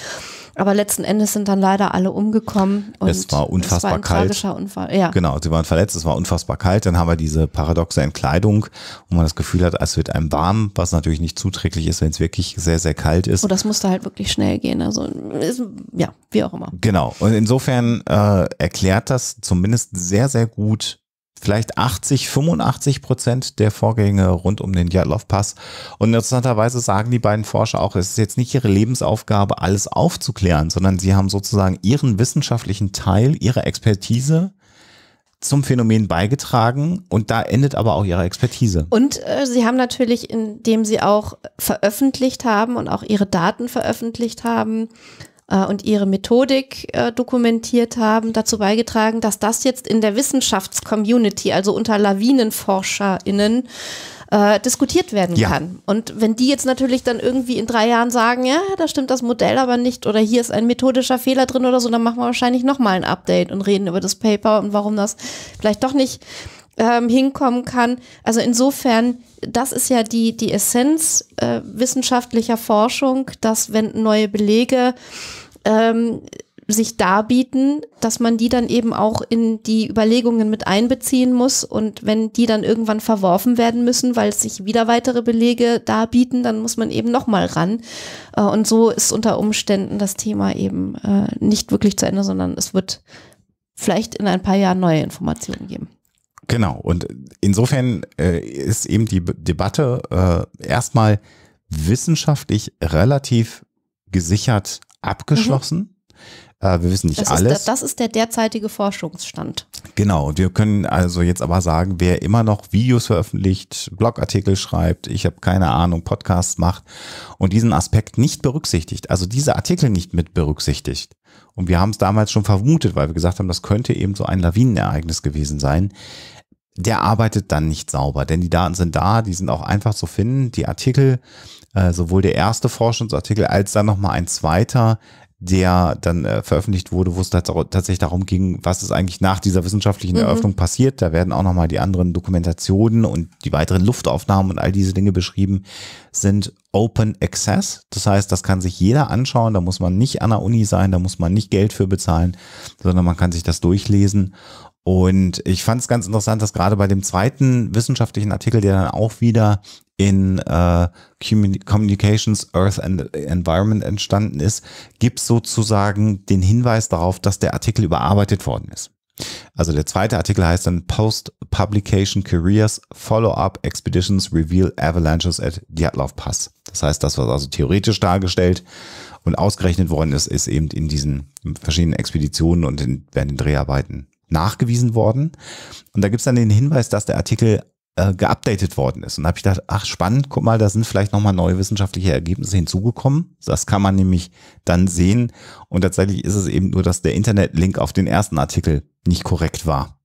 Aber letzten Endes sind dann leider alle umgekommen. Und Es war unfassbar es war ein kalt. tragischer Unfall. Ja. Genau, sie waren verletzt, es war unfassbar kalt. Dann haben wir diese paradoxe Entkleidung, wo man das Gefühl hat, es wird einem warm, was natürlich nicht zuträglich ist, wenn es wirklich sehr, sehr kalt ist. Oh, das musste halt wirklich schnell gehen. Also ist, ja, wie auch immer. Genau. Und insofern äh, erklärt das zumindest sehr, sehr gut vielleicht 80, 85 Prozent der Vorgänge rund um den Djatlov Pass. Und interessanterweise sagen die beiden Forscher auch, es ist jetzt nicht ihre Lebensaufgabe, alles aufzuklären, sondern sie haben sozusagen ihren wissenschaftlichen Teil, ihre Expertise zum Phänomen beigetragen und da endet aber auch ihre Expertise. Und äh, sie haben natürlich, indem sie auch veröffentlicht haben und auch ihre Daten veröffentlicht haben äh, und ihre Methodik äh, dokumentiert haben, dazu beigetragen, dass das jetzt in der Wissenschaftscommunity, also unter LawinenforscherInnen, äh, diskutiert werden Ja. kann. Und wenn die jetzt natürlich dann irgendwie in drei Jahren sagen, ja, da stimmt das Modell aber nicht oder hier ist ein methodischer Fehler drin oder so, dann machen wir wahrscheinlich nochmal ein Update und reden über das Paper und warum das vielleicht doch nicht ähm, hinkommen kann. Also insofern, das ist ja die, die Essenz äh, wissenschaftlicher Forschung, dass wenn neue Belege ähm, sich darbieten, dass man die dann eben auch in die Überlegungen mit einbeziehen muss und wenn die dann irgendwann verworfen werden müssen, weil sich wieder weitere Belege darbieten, dann muss man eben nochmal ran. Äh, und so ist unter Umständen das Thema eben äh, nicht wirklich zu Ende, sondern es wird vielleicht in ein paar Jahren neue Informationen geben. Genau. Und insofern äh, ist eben die B- Debatte äh, erstmal wissenschaftlich relativ gesichert abgeschlossen. Äh, wir wissen nicht Das alles. ist, der, das ist der derzeitige Forschungsstand. Genau, und wir können also jetzt aber sagen, wer immer noch Videos veröffentlicht, Blogartikel schreibt, ich habe keine Ahnung, Podcasts macht und diesen Aspekt nicht berücksichtigt, also diese Artikel nicht mit berücksichtigt. Und wir haben es damals schon vermutet, weil wir gesagt haben, das könnte eben so ein Lawinenereignis gewesen sein. Der arbeitet dann nicht sauber, denn die Daten sind da, die sind auch einfach zu finden. Die Artikel, äh, sowohl der erste Forschungsartikel als dann nochmal ein zweiter, der dann äh, veröffentlicht wurde, wo es tats tatsächlich darum ging, was ist eigentlich nach dieser wissenschaftlichen Mhm. Eröffnung passiert. Da werden auch nochmal die anderen Dokumentationen und die weiteren Luftaufnahmen und all diese Dinge beschrieben, sind Open Access. Das heißt, das kann sich jeder anschauen. Da muss man nicht an der Uni sein, da muss man nicht Geld für bezahlen, sondern man kann sich das durchlesen. Und ich fand es ganz interessant, dass gerade bei dem zweiten wissenschaftlichen Artikel, der dann auch wieder in äh, Communi- Communications, Earth and Environment entstanden ist, gibt es sozusagen den Hinweis darauf, dass der Artikel überarbeitet worden ist. Also der zweite Artikel heißt dann Post-Publication Careers Follow-up Expeditions Reveal Avalanches at Dyatlov Pass. Das heißt, das, was also theoretisch dargestellt und ausgerechnet worden ist, ist eben in diesen verschiedenen Expeditionen und in, während den Dreharbeiten nachgewiesen worden. Und da gibt es dann den Hinweis, dass der Artikel äh, geupdatet worden ist. Und da habe ich gedacht, ach spannend, guck mal, da sind vielleicht nochmal neue wissenschaftliche Ergebnisse hinzugekommen. Das kann man nämlich dann sehen. Und tatsächlich ist es eben nur, dass der Internetlink auf den ersten Artikel nicht korrekt war.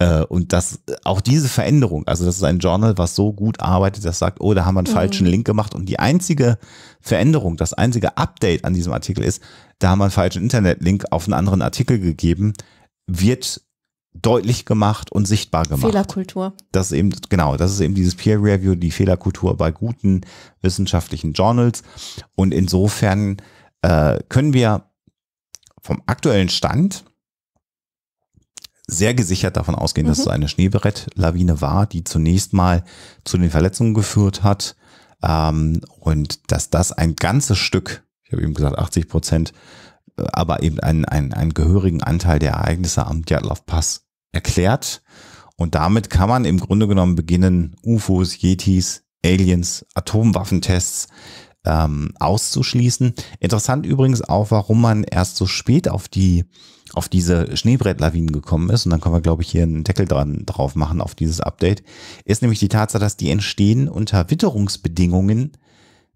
Äh, Und dass auch diese Veränderung, also das ist ein Journal, was so gut arbeitet, das sagt, oh, da haben wir einen falschen Link gemacht. Und die einzige Veränderung, das einzige Update an diesem Artikel ist, da haben wir einen falschen Internetlink auf einen anderen Artikel gegeben, wird deutlich gemacht und sichtbar gemacht. Fehlerkultur. Das ist eben, genau, das ist eben dieses Peer Review, die Fehlerkultur bei guten wissenschaftlichen Journals. Und insofern äh, können wir vom aktuellen Stand sehr gesichert davon ausgehen, dass es eine Schneebrettlawine war, die zunächst mal zu den Verletzungen geführt hat. Ähm, und dass das ein ganzes Stück, ich habe eben gesagt 80 Prozent, aber eben einen, einen, einen gehörigen Anteil der Ereignisse am Djatlov Pass erklärt. Und damit kann man im Grunde genommen beginnen, UFOs, Yetis, Aliens, Atomwaffentests ähm, auszuschließen. Interessant übrigens auch, warum man erst so spät auf die auf diese Schneebrettlawinen gekommen ist, und dann können wir, glaube ich, hier einen Deckel dran drauf machen auf dieses Update, ist nämlich die Tatsache, dass die entstehen unter Witterungsbedingungen,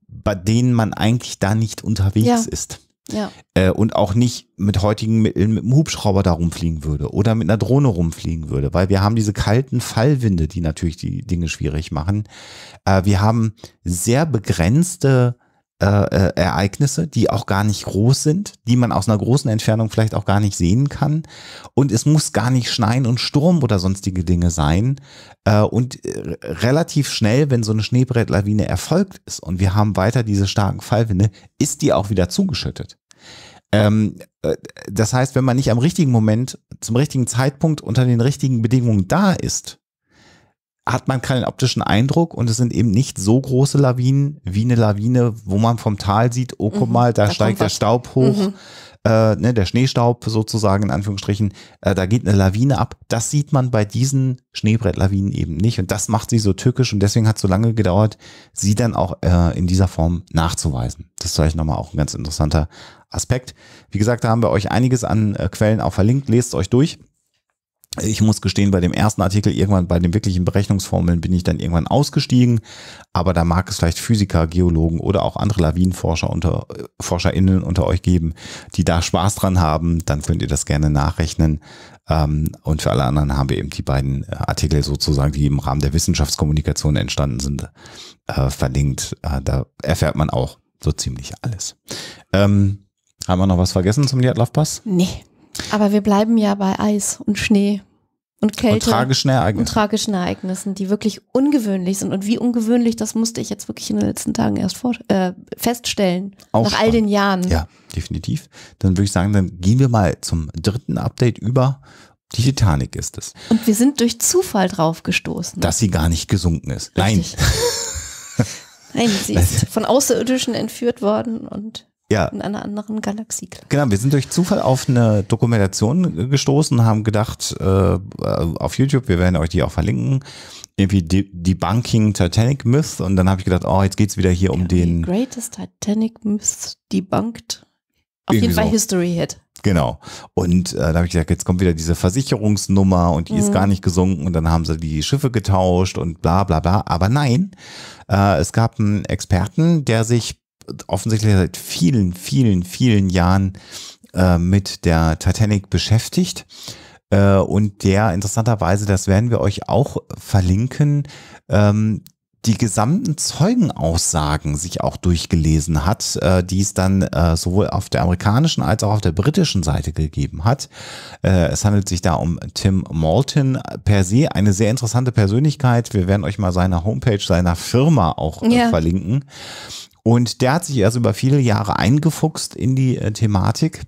bei denen man eigentlich da nicht unterwegs Ja. ist. Ja. Äh, und auch nicht mit heutigen Mitteln mit einem Hubschrauber da rumfliegen würde oder mit einer Drohne rumfliegen würde, weil wir haben diese kalten Fallwinde, die natürlich die Dinge schwierig machen. Äh, wir haben sehr begrenzte äh, äh, Ereignisse, die auch gar nicht groß sind, die man aus einer großen Entfernung vielleicht auch gar nicht sehen kann. Und es muss gar nicht schneien und Sturm oder sonstige Dinge sein. Äh, und äh, relativ schnell, wenn so eine Schneebrettlawine erfolgt ist und wir haben weiter diese starken Fallwinde, ist die auch wieder zugeschüttet. Ähm, äh, das heißt, wenn man nicht am richtigen Moment, zum richtigen Zeitpunkt unter den richtigen Bedingungen da ist, hat man keinen optischen Eindruck und es sind eben nicht so große Lawinen wie eine Lawine, wo man vom Tal sieht, oh guck Mhm, mal, da, da steigt der. Staub hoch, Mhm. äh, ne, der Schneestaub sozusagen in Anführungsstrichen, äh, da geht eine Lawine ab. Das sieht man bei diesen Schneebrettlawinen eben nicht und das macht sie so tückisch und deswegen hat es so lange gedauert, sie dann auch äh, in dieser Form nachzuweisen. Das ist vielleicht nochmal auch ein ganz interessanter Aspekt. Wie gesagt, da haben wir euch einiges an äh, Quellen auch verlinkt, lest euch durch. Ich muss gestehen, bei dem ersten Artikel, irgendwann bei den wirklichen Berechnungsformeln bin ich dann irgendwann ausgestiegen. Aber da mag es vielleicht Physiker, Geologen oder auch andere Lawinenforscher unter, äh, ForscherInnen unter euch geben, die da Spaß dran haben. Dann könnt ihr das gerne nachrechnen. Ähm, und für alle anderen haben wir eben die beiden äh, Artikel sozusagen, die im Rahmen der Wissenschaftskommunikation entstanden sind, äh, verlinkt. Da erfährt man auch so ziemlich alles. Ähm, haben wir noch was vergessen zum Liatlauf-Pass? Nee. Aber wir bleiben ja bei Eis und Schnee und Kälte. Und tragischen und Ereignissen. tragischen Ereignissen, die wirklich ungewöhnlich sind. Und wie ungewöhnlich, das musste ich jetzt wirklich in den letzten Tagen erst vor, äh, feststellen. Auch nach all den Jahren. Ja, definitiv. Dann würde ich sagen, dann gehen wir mal zum dritten Update über. Die Titanic ist es. Und wir sind durch Zufall drauf gestoßen. Dass sie gar nicht gesunken ist. Nein. Richtig. Nein, sie ist von Außerirdischen entführt worden und Ja, in einer anderen Galaxie. genau. Wir sind durch Zufall auf eine Dokumentation gestoßen, haben gedacht, äh, auf YouTube, wir werden euch die auch verlinken, irgendwie De Debunking Titanic Myth. Und dann habe ich gedacht, oh, jetzt geht's wieder hier um den, Greatest Titanic Myth Debunked. Auf jeden Fall so. History Hit. Genau. Und äh, da habe ich gedacht, jetzt kommt wieder diese Versicherungsnummer und die ist Mhm. gar nicht gesunken und dann haben sie die Schiffe getauscht und bla bla bla. Aber nein, äh, es gab einen Experten, der sich offensichtlich seit vielen, vielen, vielen Jahren äh, mit der Titanic beschäftigt. Äh, und der interessanterweise, das werden wir euch auch verlinken, ähm, die gesamten Zeugenaussagen sich auch durchgelesen hat, äh, die es dann äh, sowohl auf der amerikanischen als auch auf der britischen Seite gegeben hat. Äh, es handelt sich da um Tim Malton, per se eine sehr interessante Persönlichkeit. Wir werden euch mal seine Homepage seiner Firma auch äh, Ja. verlinken. Und der hat sich also über viele Jahre eingefuchst in die äh, Thematik.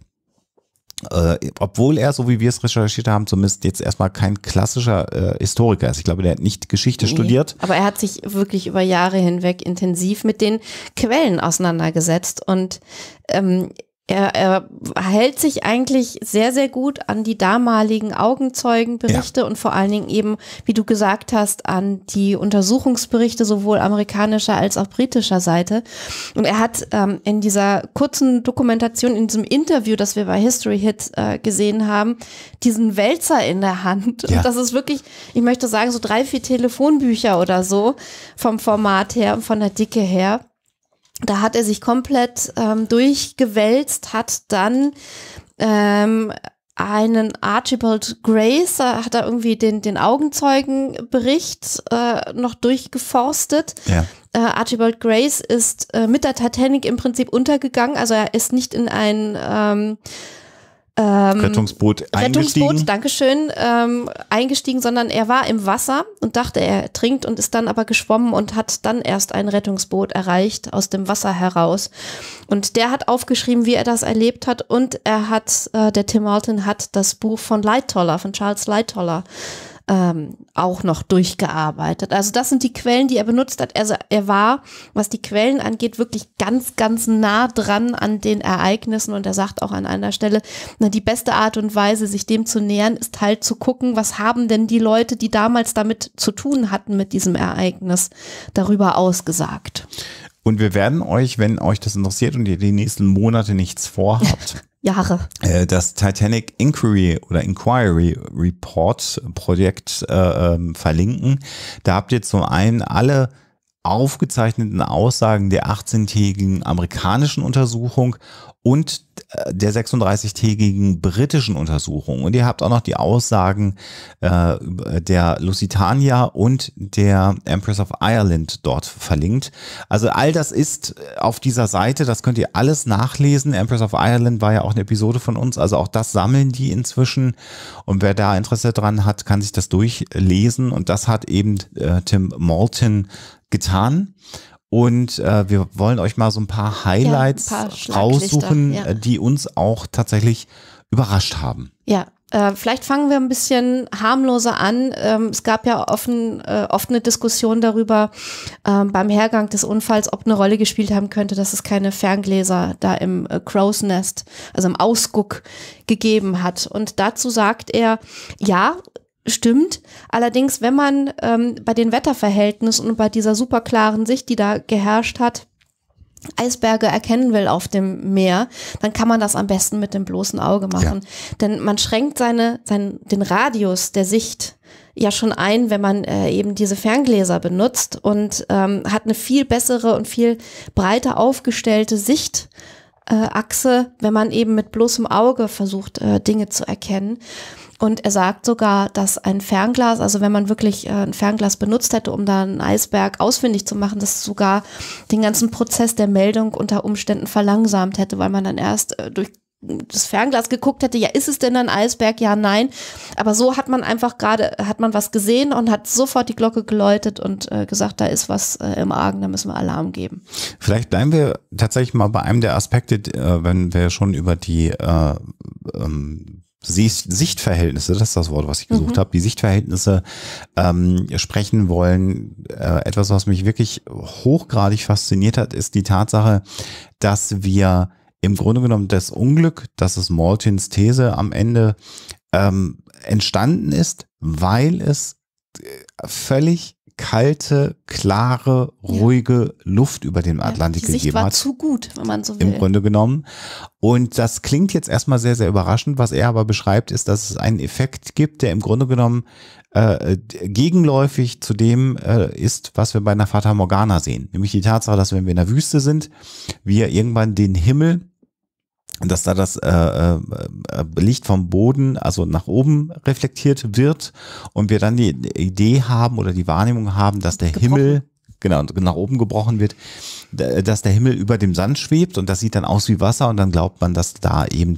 Äh, obwohl er, so wie wir es recherchiert haben, zumindest jetzt erstmal kein klassischer äh, Historiker ist. Ich glaube, der hat nicht Geschichte Nee. studiert. Aber er hat sich wirklich über Jahre hinweg intensiv mit den Quellen auseinandergesetzt und ähm, er, er hält sich eigentlich sehr, sehr gut an die damaligen Augenzeugenberichte und vor allen Dingen eben, wie du gesagt hast, an die Untersuchungsberichte sowohl amerikanischer als auch britischer Seite. Und er hat ähm, in dieser kurzen Dokumentation, in diesem Interview, das wir bei History Hit äh, gesehen haben, diesen Wälzer in der Hand. Ja. Und das ist wirklich, ich möchte sagen, so drei, vier Telefonbücher oder so vom Format her, von der Dicke her. Da hat er sich komplett ähm, durchgewälzt, hat dann ähm, einen Archibald Grace, äh, hat er irgendwie den, den Augenzeugenbericht äh, noch durchgeforstet. Ja. Äh, Archibald Grace ist äh, mit der Titanic im Prinzip untergegangen, also er ist nicht in ein ähm, ähm, Rettungsboot eingestiegen. Rettungsboot, Dankeschön, ähm, eingestiegen, sondern er war im Wasser und dachte, er trinkt und ist dann aber geschwommen und hat dann erst ein Rettungsboot erreicht aus dem Wasser heraus. Und der hat aufgeschrieben, wie er das erlebt hat und er hat, äh, der Tim Martin hat das Buch von Lightoller, von Charles Lightoller ähm, auch noch durchgearbeitet. Also das sind die Quellen, die er benutzt hat. Also er war, was die Quellen angeht, wirklich ganz, ganz nah dran an den Ereignissen und er sagt auch an einer Stelle, na, die beste Art und Weise, sich dem zu nähern, ist halt zu gucken, was haben denn die Leute, die damals damit zu tun hatten mit diesem Ereignis, darüber ausgesagt. Und wir werden euch, wenn euch das interessiert und ihr die nächsten Monate nichts vorhabt, Jahre. äh, das Titanic Inquiry oder Inquiry Report Projekt äh, ähm, verlinken. Da habt ihr zum einen alle aufgezeichneten Aussagen der 18-tägigen amerikanischen Untersuchung und äh, der 36-tägigen britischen Untersuchung. Und ihr habt auch noch die Aussagen äh, der Lusitania und der Empress of Ireland dort verlinkt. Also all das ist auf dieser Seite, das könnt ihr alles nachlesen. Empress of Ireland war ja auch eine Episode von uns, also auch das sammeln die inzwischen. Und wer da Interesse dran hat, kann sich das durchlesen. Und das hat eben äh, Tim Malton getan. Und äh, wir wollen euch mal so ein paar Highlights Ja, ein paar raussuchen, ja. äh, die uns auch tatsächlich überrascht haben. Ja, äh, vielleicht fangen wir ein bisschen harmloser an. Ähm, es gab ja offen, äh, oft eine Diskussion darüber ähm, beim Hergang des Unfalls, ob eine Rolle gespielt haben könnte, dass es keine Ferngläser da im äh, Crow's Nest, also im Ausguck gegeben hat. Und dazu sagt er, ja, Stimmt. Allerdings, wenn man ähm, bei den Wetterverhältnissen und bei dieser superklaren Sicht, die da geherrscht hat, Eisberge erkennen will auf dem Meer, dann kann man das am besten mit dem bloßen Auge machen. Denn man schränkt seine, sein, den Radius der Sicht ja schon ein, wenn man äh, eben diese Ferngläser benutzt und ähm, hat eine viel bessere und viel breiter aufgestellte Sicht. Äh, Achse, wenn man eben mit bloßem Auge versucht, äh, Dinge zu erkennen. Und er sagt sogar, dass ein Fernglas, also wenn man wirklich äh, ein Fernglas benutzt hätte, um da einen Eisberg ausfindig zu machen, das sogar den ganzen Prozess der Meldung unter Umständen verlangsamt hätte, weil man dann erst äh, durch das Fernglas geguckt hätte, ja, ist es denn ein Eisberg? Ja, nein. Aber so hat man einfach gerade, hat man was gesehen und hat sofort die Glocke geläutet und äh, gesagt, da ist was äh, im Argen, da müssen wir Alarm geben. Vielleicht bleiben wir tatsächlich mal bei einem der Aspekte, äh, wenn wir schon über die äh, ähm, Sicht- Sichtverhältnisse, das ist das Wort, was ich gesucht habe, die Sichtverhältnisse ähm, sprechen wollen. Äh, etwas, was mich wirklich hochgradig fasziniert hat, ist die Tatsache, dass wir im Grunde genommen das Unglück, das ist Maltins These am Ende, ähm, entstanden ist, weil es äh, völlig kalte, klare, ruhige Luft über dem Atlantik die Sicht gegeben war hat zu gut, wenn man so will. im Grunde genommen. Und das klingt jetzt erstmal sehr, sehr überraschend. Was er aber beschreibt, ist, dass es einen Effekt gibt, der im Grunde genommen äh, gegenläufig zu dem äh, ist, was wir bei einer Fata Morgana sehen. Nämlich die Tatsache, dass wenn wir in der Wüste sind, wir irgendwann den Himmel dass da das äh, äh, Licht vom Boden, also nach oben reflektiert wird und wir dann die Idee haben oder die Wahrnehmung haben, dass der Gebrochen. Himmel genau nach oben gebrochen wird, dass der Himmel über dem Sand schwebt und das sieht dann aus wie Wasser und dann glaubt man, dass da eben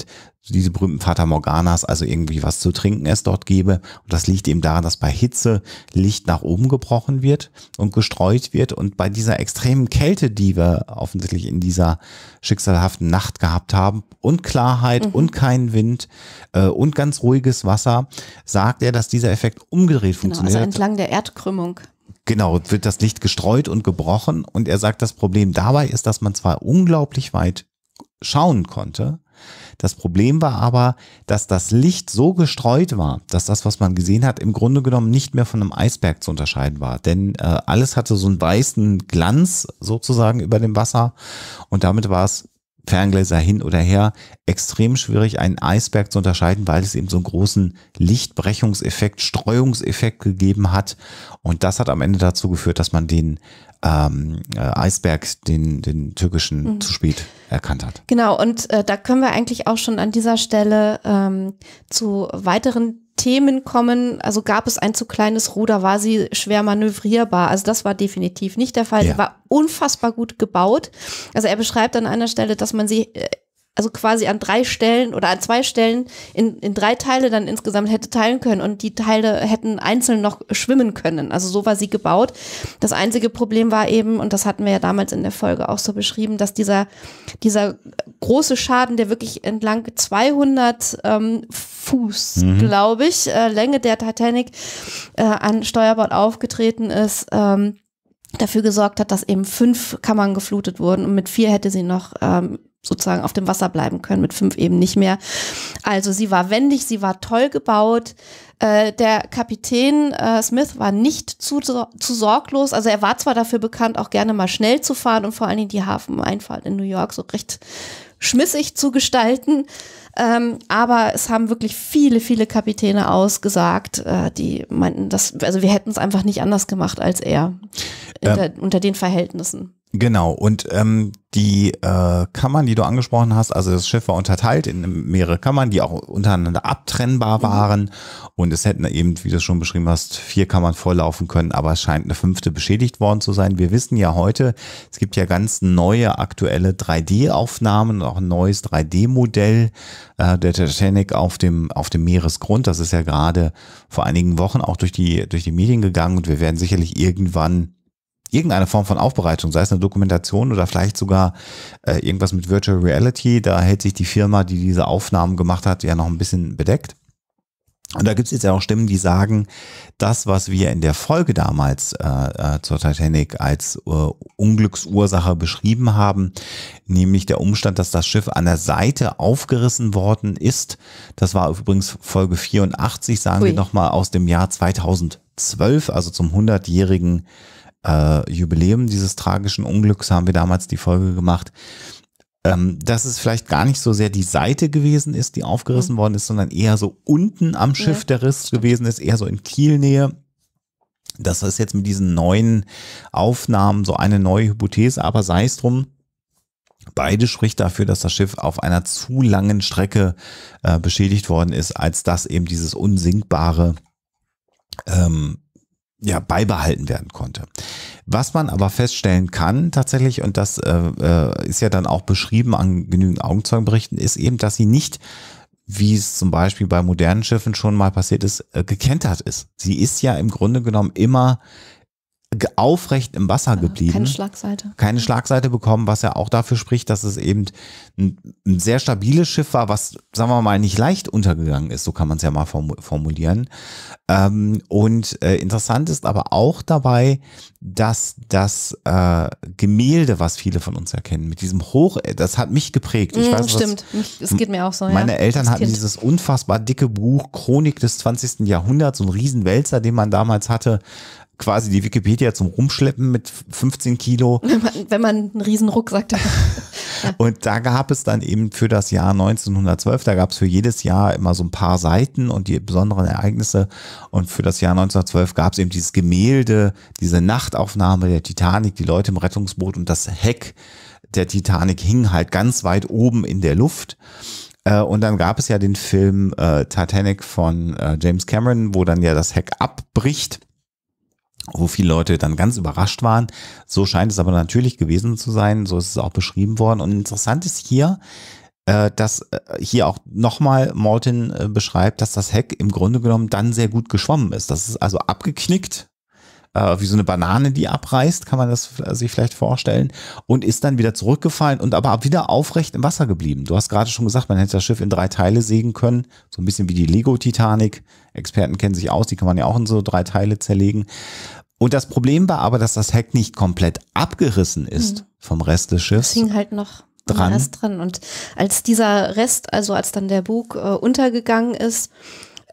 diese berühmten Fata Morganas, also irgendwie was zu trinken es dort gäbe. Und das liegt eben daran, dass bei Hitze Licht nach oben gebrochen wird und gestreut wird. Und bei dieser extremen Kälte, die wir offensichtlich in dieser schicksalhaften Nacht gehabt haben und Klarheit und kein Wind äh, und ganz ruhiges Wasser, sagt er, dass dieser Effekt umgedreht Genau, also funktioniert. entlang der Erdkrümmung. Genau, wird das Licht gestreut und gebrochen. Und er sagt, das Problem dabei ist, dass man zwar unglaublich weit schauen konnte. Das Problem war aber, dass das Licht so gestreut war, dass das, was man gesehen hat, im Grunde genommen nicht mehr von einem Eisberg zu unterscheiden war. Denn äh, alles hatte so einen weißen Glanz sozusagen über dem Wasser. Und damit war es Ferngläser hin oder her, extrem schwierig, einen Eisberg zu unterscheiden, weil es eben so einen großen Lichtbrechungseffekt, Streuungseffekt gegeben hat. Und das hat am Ende dazu geführt, dass man den ähm, äh, Eisberg, den, den türkischen, zu spät erkannt hat. Genau, und äh, da können wir eigentlich auch schon an dieser Stelle ähm, zu weiteren Themen kommen. Also gab es ein zu kleines Ruder, war sie schwer manövrierbar. Also das war definitiv nicht der Fall. Ja. Sie war unfassbar gut gebaut. Also er beschreibt an einer Stelle, dass man sie äh, also quasi an drei Stellen oder an zwei Stellen in, in drei Teile dann insgesamt hätte teilen können und die Teile hätten einzeln noch schwimmen können. Also so war sie gebaut. Das einzige Problem war eben, und das hatten wir ja damals in der Folge auch so beschrieben, dass dieser, dieser große Schaden, der wirklich entlang 200 ähm, Fuß, glaube ich, äh, Länge der Titanic äh, an Steuerbord aufgetreten ist, ähm, dafür gesorgt hat, dass eben fünf Kammern geflutet wurden und mit vier hätte sie noch ähm, sozusagen auf dem Wasser bleiben können, mit fünf eben nicht mehr. Also sie war wendig, sie war toll gebaut. Äh, der Kapitän äh, Smith war nicht zu, zu sorglos. Also er war zwar dafür bekannt, auch gerne mal schnell zu fahren und vor allen Dingen die Hafeneinfahrt in New York so recht schmissig zu gestalten. Ähm, aber es haben wirklich viele, viele Kapitäne ausgesagt, äh, die meinten, dass, also wir hätten es einfach nicht anders gemacht als er unter, ähm, unter den Verhältnissen. Genau, und ähm, die äh, Kammern, die du angesprochen hast, also das Schiff war unterteilt in mehrere Kammern, die auch untereinander abtrennbar mhm. waren. Mhm. Und es hätten eben, wie du schon beschrieben hast, vier Kammern vorlaufen können, aber es scheint eine fünfte beschädigt worden zu sein. Wir wissen ja heute, es gibt ja ganz neue aktuelle 3D-Aufnahmen, auch ein neues 3D-Modell äh, der Titanic auf dem, auf dem Meeresgrund. Das ist ja gerade vor einigen Wochen auch durch die, durch die Medien gegangen und wir werden sicherlich irgendwann irgendeine Form von Aufbereitung, sei es eine Dokumentation oder vielleicht sogar äh, irgendwas mit Virtual Reality. Da hält sich die Firma, die diese Aufnahmen gemacht hat, ja noch ein bisschen bedeckt. Und da gibt es jetzt ja auch Stimmen, die sagen, das, was wir in der Folge damals äh, äh, zur Titanic als äh, Unglücksursache beschrieben haben, nämlich der Umstand, dass das Schiff an der Seite aufgerissen worden ist, das war übrigens Folge 84, sagen Ui. wir nochmal aus dem Jahr 2012, also zum 100-jährigen äh, Jubiläum dieses tragischen Unglücks haben wir damals die Folge gemacht, ähm, dass es vielleicht gar nicht so sehr die Seite gewesen ist, die aufgerissen mhm. worden ist, sondern eher so unten am Schiff ja. der Riss gewesen ist, eher so in Kielnähe. Das ist jetzt mit diesen neuen Aufnahmen so eine neue Hypothese, aber sei es drum. Beide spricht dafür, dass das Schiff auf einer zu langen Strecke äh, beschädigt worden ist, als dass eben dieses unsinkbare ähm, ja, beibehalten werden konnte. Was man aber feststellen kann tatsächlich, und das äh, äh, ist ja dann auch beschrieben an genügend Augenzeugenberichten, ist eben, dass sie nicht, wie es zum Beispiel bei modernen Schiffen schon mal passiert ist, äh, gekentert ist. Sie ist ja im Grunde genommen immer aufrecht im Wasser geblieben. Keine Schlagseite. Keine Schlagseite bekommen, was ja auch dafür spricht, dass es eben ein, ein sehr stabiles Schiff war, was, sagen wir mal, nicht leicht untergegangen ist, so kann man es ja mal formulieren. Ähm, und äh, interessant ist aber auch dabei, dass das äh, Gemälde, was viele von uns erkennen, mit diesem Hoch, das hat mich geprägt. Ich mm, weiß, stimmt, es geht mir auch so. Meine ja, Eltern hatten kind. dieses unfassbar dicke Buch Chronik des 20. Jahrhunderts, so ein Riesenwälzer, den man damals hatte, quasi die Wikipedia zum Rumschleppen mit 15 Kilo. Wenn man, wenn man einen riesen Rucksack hat. Und da gab es dann eben für das Jahr 1912, da gab es für jedes Jahr immer so ein paar Seiten und die besonderen Ereignisse. Und für das Jahr 1912 gab es eben dieses Gemälde, diese Nachtaufnahme der Titanic, die Leute im Rettungsboot und das Heck der Titanic hing halt ganz weit oben in der Luft. Äh, und dann gab es ja den Film äh, Titanic von äh, James Cameron, wo dann ja das Heck abbricht wo viele Leute dann ganz überrascht waren. So scheint es aber natürlich gewesen zu sein. So ist es auch beschrieben worden. Und interessant ist hier, äh, dass äh, hier auch nochmal Morton äh, beschreibt, dass das Heck im Grunde genommen dann sehr gut geschwommen ist. Das ist also abgeknickt wie so eine Banane, die abreißt, kann man das sich vielleicht vorstellen, und ist dann wieder zurückgefallen und aber wieder aufrecht im Wasser geblieben. Du hast gerade schon gesagt, man hätte das Schiff in drei Teile sägen können, so ein bisschen wie die Lego-Titanic. Experten kennen sich aus, die kann man ja auch in so drei Teile zerlegen. Und das Problem war aber, dass das Heck nicht komplett abgerissen ist mhm. vom Rest des Schiffs. Es hing halt noch dran. Rest dran. Und als dieser Rest, also als dann der Bug äh, untergegangen ist,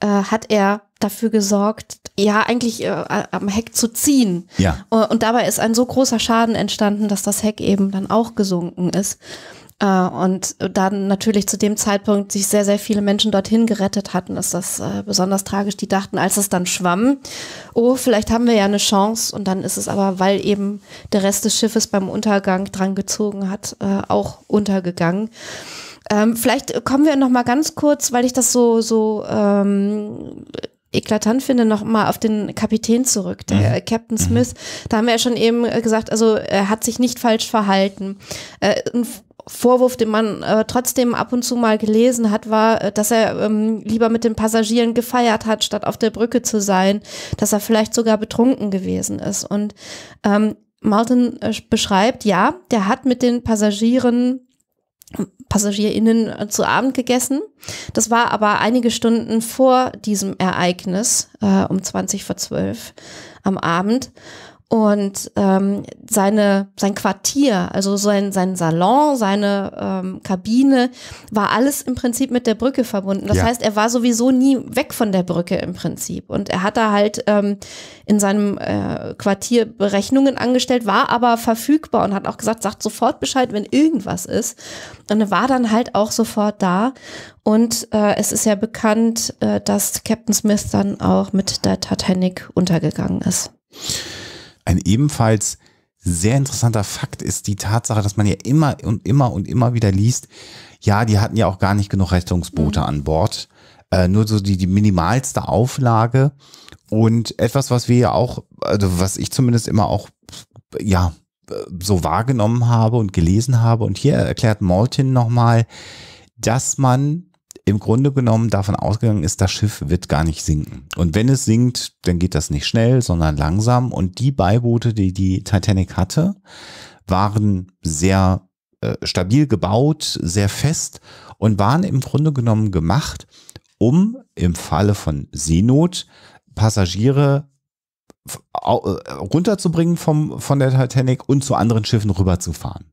äh, hat er dafür gesorgt, ja, eigentlich äh, am Heck zu ziehen. Ja. Und dabei ist ein so großer Schaden entstanden, dass das Heck eben dann auch gesunken ist. Äh, und dann natürlich zu dem Zeitpunkt sich sehr, sehr viele Menschen dorthin gerettet hatten, ist das äh, besonders tragisch. Die dachten, als es dann schwamm, oh, vielleicht haben wir ja eine Chance. Und dann ist es aber, weil eben der Rest des Schiffes beim Untergang dran gezogen hat, äh, auch untergegangen. Ähm, vielleicht kommen wir noch mal ganz kurz, weil ich das so so ähm, eklatant finde, noch mal auf den Kapitän zurück, der mhm. Captain mhm. Smith. Da haben wir ja schon eben gesagt, also er hat sich nicht falsch verhalten. Äh, ein Vorwurf, den man äh, trotzdem ab und zu mal gelesen hat, war, äh, dass er ähm, lieber mit den Passagieren gefeiert hat, statt auf der Brücke zu sein, dass er vielleicht sogar betrunken gewesen ist. Und ähm, Martin äh, beschreibt, ja, der hat mit den Passagieren PassagierInnen äh, zu Abend gegessen. Das war aber einige Stunden vor diesem Ereignis, äh, um 20 vor 12 am Abend. Und ähm, seine, sein Quartier, also sein, sein Salon, seine ähm, Kabine, war alles im Prinzip mit der Brücke verbunden. Das Ja. heißt, er war sowieso nie weg von der Brücke im Prinzip. Und er hat da halt ähm, in seinem äh, Quartier Berechnungen angestellt, war aber verfügbar und hat auch gesagt, sagt sofort Bescheid, wenn irgendwas ist. Und er war dann halt auch sofort da. Und äh, es ist ja bekannt, äh, dass Captain Smith dann auch mit der Titanic untergegangen ist. Ein ebenfalls sehr interessanter Fakt ist die Tatsache, dass man ja immer und immer und immer wieder liest, ja, die hatten ja auch gar nicht genug Rettungsboote an Bord. Äh, nur so die, die minimalste Auflage. Und etwas, was wir ja auch, also was ich zumindest immer auch, ja, so wahrgenommen habe und gelesen habe. Und hier erklärt Maltin nochmal, dass man im Grunde genommen davon ausgegangen ist, das Schiff wird gar nicht sinken. Und wenn es sinkt, dann geht das nicht schnell, sondern langsam. Und die Beiboote, die die Titanic hatte, waren sehr äh, stabil gebaut, sehr fest und waren im Grunde genommen gemacht, um im Falle von Seenot Passagiere äh, runterzubringen vom, von der Titanic und zu anderen Schiffen rüberzufahren.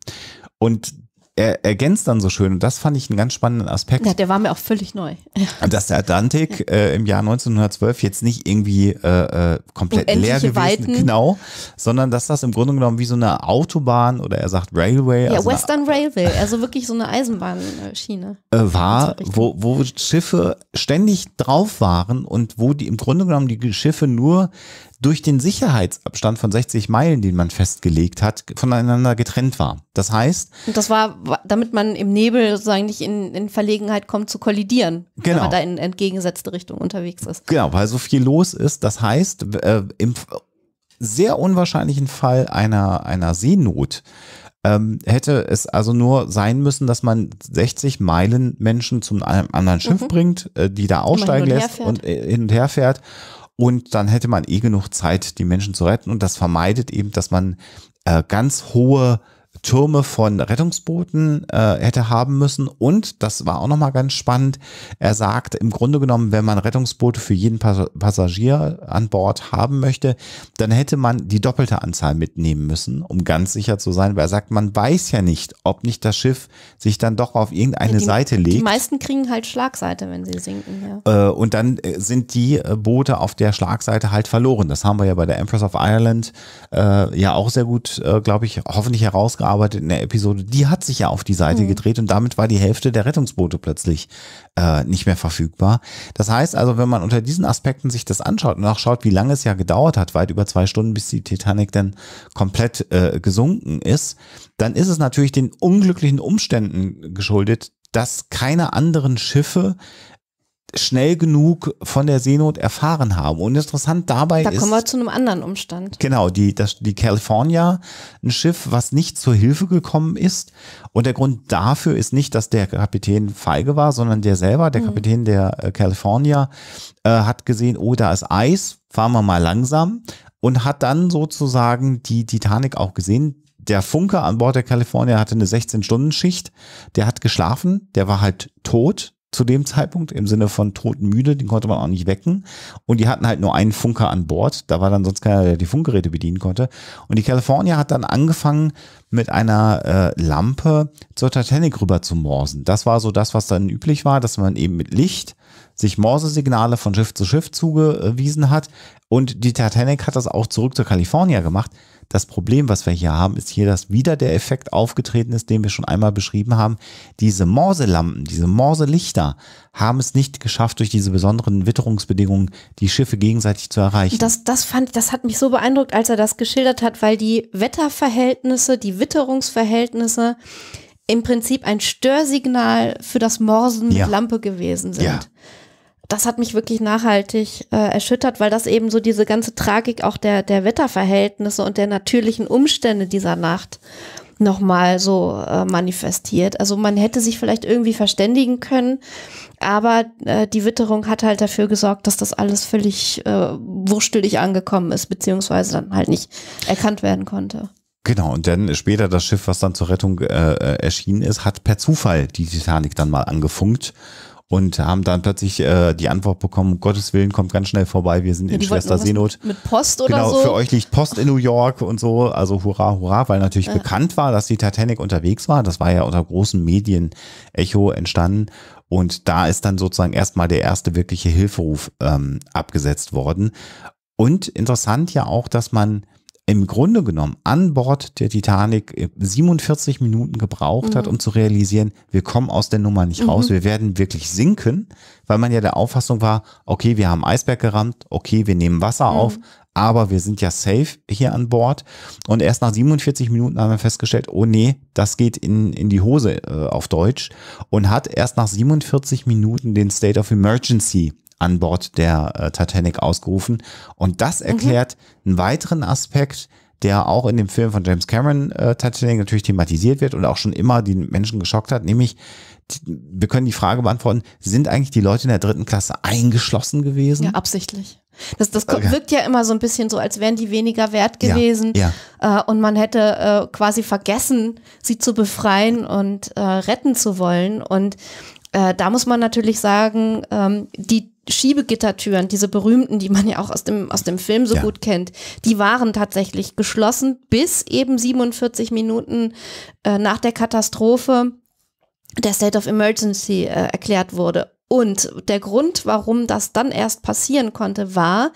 Und er ergänzt dann so schön, und das fand ich einen ganz spannenden Aspekt, Ja, der war mir auch völlig neu. dass der Atlantik äh, im Jahr 1912 jetzt nicht irgendwie äh, äh, komplett leer Unendliche gewesen Weiten. genau, sondern dass das im Grunde genommen wie so eine Autobahn oder er sagt Railway, Ja, also Western Railway, also wirklich so eine Eisenbahnschiene. äh, war, wo, wo Schiffe ständig drauf waren und wo die im Grunde genommen die Schiffe nur durch den Sicherheitsabstand von 60 Meilen, den man festgelegt hat, voneinander getrennt war. Das heißt, Und das war, damit man im Nebel sozusagen nicht in, in Verlegenheit kommt zu kollidieren, wenn Genau. man da in entgegengesetzte Richtung unterwegs ist. Genau, weil so viel los ist. Das heißt, äh, im sehr unwahrscheinlichen Fall einer, einer Seenot ähm, hätte es also nur sein müssen, dass man 60 Meilen Menschen zum einem anderen Schiff bringt, äh, die da aussteigen und lässt und äh, hin und her fährt. Und dann hätte man eh genug Zeit, die Menschen zu retten. Und das vermeidet eben, dass man äh, ganz hohe Türme von Rettungsbooten äh, hätte haben müssen. Und das war auch nochmal ganz spannend. Er sagt, im Grunde genommen, wenn man Rettungsboote für jeden Pas Passagier an Bord haben möchte, dann hätte man die doppelte Anzahl mitnehmen müssen, um ganz sicher zu sein. Weil er sagt, man weiß ja nicht, ob nicht das Schiff sich dann doch auf irgendeine die, Seite Die legt. meisten kriegen halt Schlagseite, wenn sie sinken, ja. Äh, und dann äh, sind die äh, Boote auf der Schlagseite halt verloren. Das haben wir ja bei der Empress of Ireland äh, ja auch sehr gut, äh, glaube ich, hoffentlich herausgearbeitet in der Episode. Die hat sich ja auf die Seite gedreht und damit war die Hälfte der Rettungsboote plötzlich äh, nicht mehr verfügbar. Das heißt also, wenn man unter diesen Aspekten sich das anschaut und auch schaut, wie lange es ja gedauert hat, weit über zwei Stunden, bis die Titanic dann komplett äh, gesunken ist, dann ist es natürlich den unglücklichen Umständen geschuldet, dass keine anderen Schiffe schnell genug von der Seenot erfahren haben. Und interessant dabei Da ist, kommen wir zu einem anderen Umstand. Genau, die, das, die California, ein Schiff, was nicht zur Hilfe gekommen ist. Und der Grund dafür ist nicht, dass der Kapitän feige war, sondern der selber, der Kapitän der äh, California, äh, hat gesehen, oh, da ist Eis, fahren wir mal langsam. Und hat dann sozusagen die Titanic auch gesehen. Der Funker an Bord der California hatte eine 16-Stunden-Schicht. Der hat geschlafen, der war halt tot zu dem Zeitpunkt im Sinne von totenmüde, den konnte man auch nicht wecken. Und die hatten halt nur einen Funker an Bord. Da war dann sonst keiner, der die Funkgeräte bedienen konnte. Und die California hat dann angefangen, mit einer äh, Lampe zur Titanic rüber zu morsen. Das war so das, was dann üblich war, dass man eben mit Licht sich Morsesignale von Schiff zu Schiff zugewiesen hat. Und die Titanic hat das auch zurück zur California gemacht. Das Problem, was wir hier haben, ist hier, dass wieder der Effekt aufgetreten ist, den wir schon einmal beschrieben haben. Diese Morselampen, diese Morselichter haben es nicht geschafft, durch diese besonderen Witterungsbedingungen die Schiffe gegenseitig zu erreichen. Das, das fand, das hat mich so beeindruckt, als er das geschildert hat, weil die Wetterverhältnisse, die Witterungsverhältnisse im Prinzip ein Störsignal für das Morsen Ja. mit Lampe gewesen sind. Ja. Das hat mich wirklich nachhaltig äh, erschüttert, weil das eben so diese ganze Tragik auch der, der Wetterverhältnisse und der natürlichen Umstände dieser Nacht nochmal so äh, manifestiert. Also man hätte sich vielleicht irgendwie verständigen können, aber äh, die Witterung hat halt dafür gesorgt, dass das alles völlig äh, wurstelig angekommen ist, beziehungsweise dann halt nicht erkannt werden konnte. Genau, und dann später das Schiff, was dann zur Rettung äh, äh, erschienen ist, hat per Zufall die Titanic dann mal angefunkt und haben dann plötzlich äh, die Antwort bekommen, um Gottes Willen kommt ganz schnell vorbei, wir sind Ja, in Schwester Seenot. Mit, Post oder Genau, so. für euch liegt Post in New York und so, also hurra, hurra, weil natürlich bekannt war, dass die Titanic unterwegs war. Das war ja unter großem Medienecho entstanden. Und da ist dann sozusagen erstmal der erste wirkliche Hilferuf ähm, abgesetzt worden. Und interessant ja auch, dass man im Grunde genommen an Bord der Titanic äh, 47 Minuten gebraucht hat, um zu realisieren, wir kommen aus der Nummer nicht raus, wir werden wirklich sinken, weil man ja der Auffassung war, okay, wir haben Eisberg gerammt, okay, wir nehmen Wasser auf, aber wir sind ja safe hier an Bord. Und erst nach 47 Minuten haben wir festgestellt, oh nee, das geht in, in die Hose äh, auf Deutsch und hat erst nach 47 Minuten den State of Emergency an Bord der äh, Titanic ausgerufen. Und das erklärt einen weiteren Aspekt, der auch in dem Film von James Cameron äh, Titanic natürlich thematisiert wird und auch schon immer die Menschen geschockt hat, nämlich wir können die Frage beantworten, sind eigentlich die Leute in der dritten Klasse eingeschlossen gewesen? Ja, absichtlich. Das, das wirkt ja immer so ein bisschen so, als wären die weniger wert gewesen. Ja, Äh, und man hätte äh, quasi vergessen, sie zu befreien und äh, retten zu wollen. Und äh, da muss man natürlich sagen, ähm, die Schiebegittertüren, diese berühmten, die man ja auch aus dem, aus dem Film so Ja. gut kennt, die waren tatsächlich geschlossen bis eben 47 Minuten äh, nach der Katastrophe der State of Emergency äh, erklärt wurde. Und der Grund, warum das dann erst passieren konnte, war,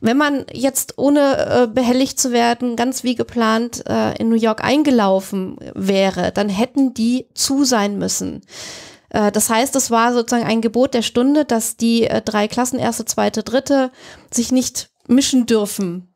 wenn man jetzt ohne äh, behelligt zu werden, ganz wie geplant äh, in New York eingelaufen wäre, dann hätten die zu sein müssen. Äh, das heißt, es war sozusagen ein Gebot der Stunde, dass die äh, drei Klassen, erste, zweite, dritte, sich nicht mischen dürfen.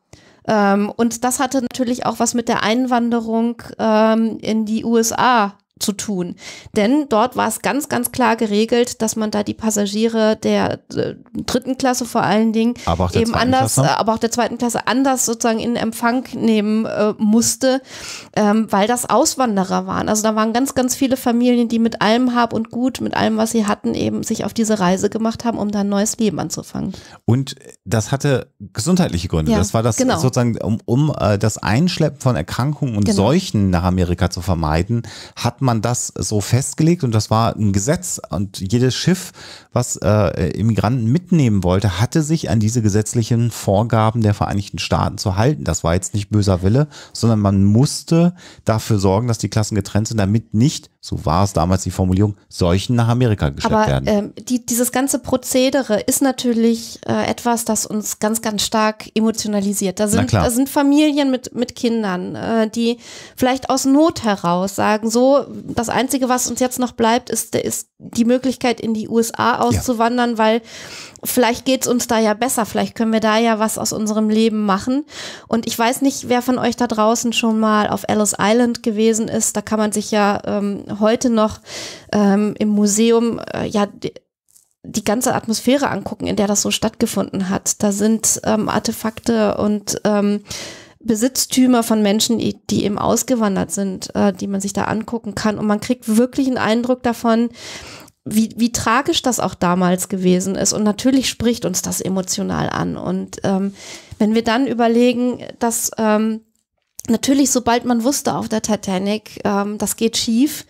Ähm, und das hatte natürlich auch was mit der Einwanderung ähm, in die USA zu tun. Denn dort war es ganz, ganz klar geregelt, dass man da die Passagiere der äh, dritten Klasse vor allen Dingen Aber auch der eben zweiten anders, Klasse? äh, aber auch der zweiten Klasse anders sozusagen in Empfang nehmen äh, musste, ähm, weil das Auswanderer waren. Also da waren ganz, ganz viele Familien, die mit allem Hab und Gut, mit allem, was sie hatten, eben sich auf diese Reise gemacht haben, um da ein neues Leben anzufangen. Und das hatte gesundheitliche Gründe. Ja, das war das genau. sozusagen, um, um äh, das Einschleppen von Erkrankungen und Genau. Seuchen nach Amerika zu vermeiden, hat man das so festgelegt und das war ein Gesetz. Und jedes Schiff, was äh, Immigranten mitnehmen wollte, hatte sich an diese gesetzlichen Vorgaben der Vereinigten Staaten zu halten. Das war jetzt nicht böser Wille, sondern man musste dafür sorgen, dass die Klassen getrennt sind, damit nicht, so war es damals die Formulierung, Seuchen nach Amerika geschleppt Aber werden. ähm, die, dieses ganze Prozedere ist natürlich äh, etwas, das uns ganz, ganz stark emotionalisiert. Da sind, da sind Familien mit, mit Kindern, äh, die vielleicht aus Not heraus sagen, so, das Einzige, was uns jetzt noch bleibt, ist, ist die Möglichkeit, in die USA auszuwandern, weil vielleicht geht's uns da ja besser, vielleicht können wir da ja was aus unserem Leben machen. Und ich weiß nicht, wer von euch da draußen schon mal auf Ellis Island gewesen ist. Da kann man sich ja ähm, heute noch ähm, im Museum äh, ja die, die ganze Atmosphäre angucken, in der das so stattgefunden hat. Da sind ähm, Artefakte und ähm, Besitztümer von Menschen, die eben ausgewandert sind, äh, die man sich da angucken kann. Und man kriegt wirklich einen Eindruck davon, wie, wie tragisch das auch damals gewesen ist. Und natürlich spricht uns das emotional an. Und ähm, wenn wir dann überlegen, dass ähm, natürlich, sobald man wusste auf der Titanic, ähm, das geht schief,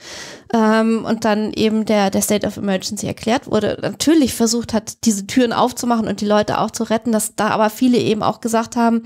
ähm, und dann eben der, der State of Emergency erklärt wurde, natürlich versucht hat, diese Türen aufzumachen und die Leute auch zu retten, dass da aber viele eben auch gesagt haben,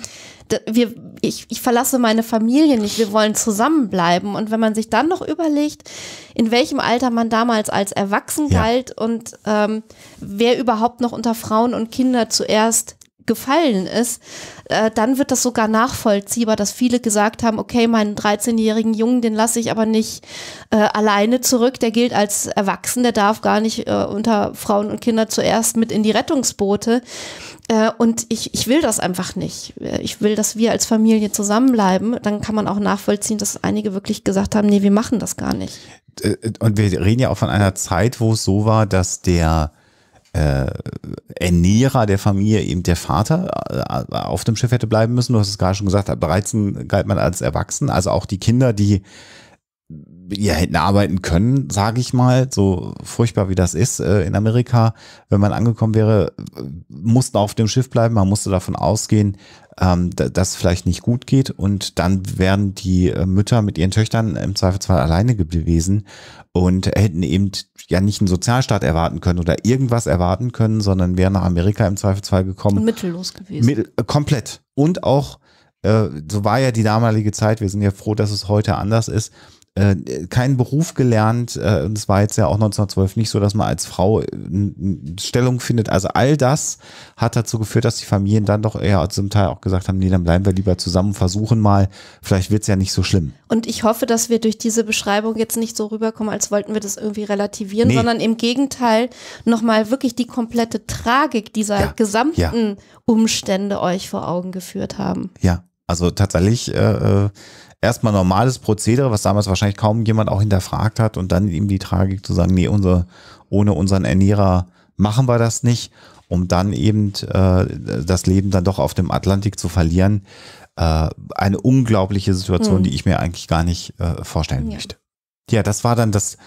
wir, ich, ich verlasse meine Familie nicht, wir wollen zusammenbleiben. Und wenn man sich dann noch überlegt, in welchem Alter man damals als erwachsen Ja. galt und ähm, wer überhaupt noch unter Frauen und Kinder zuerst gefallen ist, äh, dann wird das sogar nachvollziehbar, dass viele gesagt haben, okay, meinen 13-jährigen Jungen, den lasse ich aber nicht äh, alleine zurück, der gilt als erwachsen, der darf gar nicht äh, unter Frauen und Kinder zuerst mit in die Rettungsboote. Äh, und ich, ich will das einfach nicht. Äh, Ich will, dass wir als Familie zusammenbleiben. Dann kann man auch nachvollziehen, dass einige wirklich gesagt haben, nee, wir machen das gar nicht. äh, und wir reden ja auch von einer Zeit, wo es so war, dass der äh, Ernährer der Familie eben der Vater äh, auf dem Schiff hätte bleiben müssen. Du hast es gerade schon gesagt, 13 galt man als erwachsen. Also auch die Kinder, die ja, hätten arbeiten können, sage ich mal, so furchtbar wie das ist äh, in Amerika, wenn man angekommen wäre, mussten auf dem Schiff bleiben, man musste davon ausgehen, ähm, dass es vielleicht nicht gut geht und dann wären die äh, Mütter mit ihren Töchtern im Zweifelsfall alleine gewesen und hätten eben ja nicht einen Sozialstaat erwarten können oder irgendwas erwarten können, sondern wären nach Amerika im Zweifelsfall gekommen. Mittellos gewesen. Mittel, äh, komplett. Und auch, äh, so war ja die damalige Zeit, wir sind ja froh, dass es heute anders ist, äh, keinen Beruf gelernt. Äh, und es war jetzt ja auch 1912 nicht so, dass man als Frau äh, Stellung findet. Also all das hat dazu geführt, dass die Familien dann doch eher zum Teil auch gesagt haben, nee, dann bleiben wir lieber zusammen, versuchen mal, vielleicht wird's ja nicht so schlimm. Und ich hoffe, dass wir durch diese Beschreibung jetzt nicht so rüberkommen, als wollten wir das irgendwie relativieren, nee. sondern im Gegenteil nochmal wirklich die komplette Tragik dieser ja. gesamten ja. Umstände euch vor Augen geführt haben. Ja, also tatsächlich äh, erstmal normales Prozedere, was damals wahrscheinlich kaum jemand auch hinterfragt hat und dann ihm die Tragik zu sagen, nee, unser, ohne unseren Ernährer machen wir das nicht, um dann eben äh, das Leben dann doch auf dem Atlantik zu verlieren. Äh, eine unglaubliche Situation, hm. die ich mir eigentlich gar nicht äh, vorstellen ja. möchte. Ja, das war dann das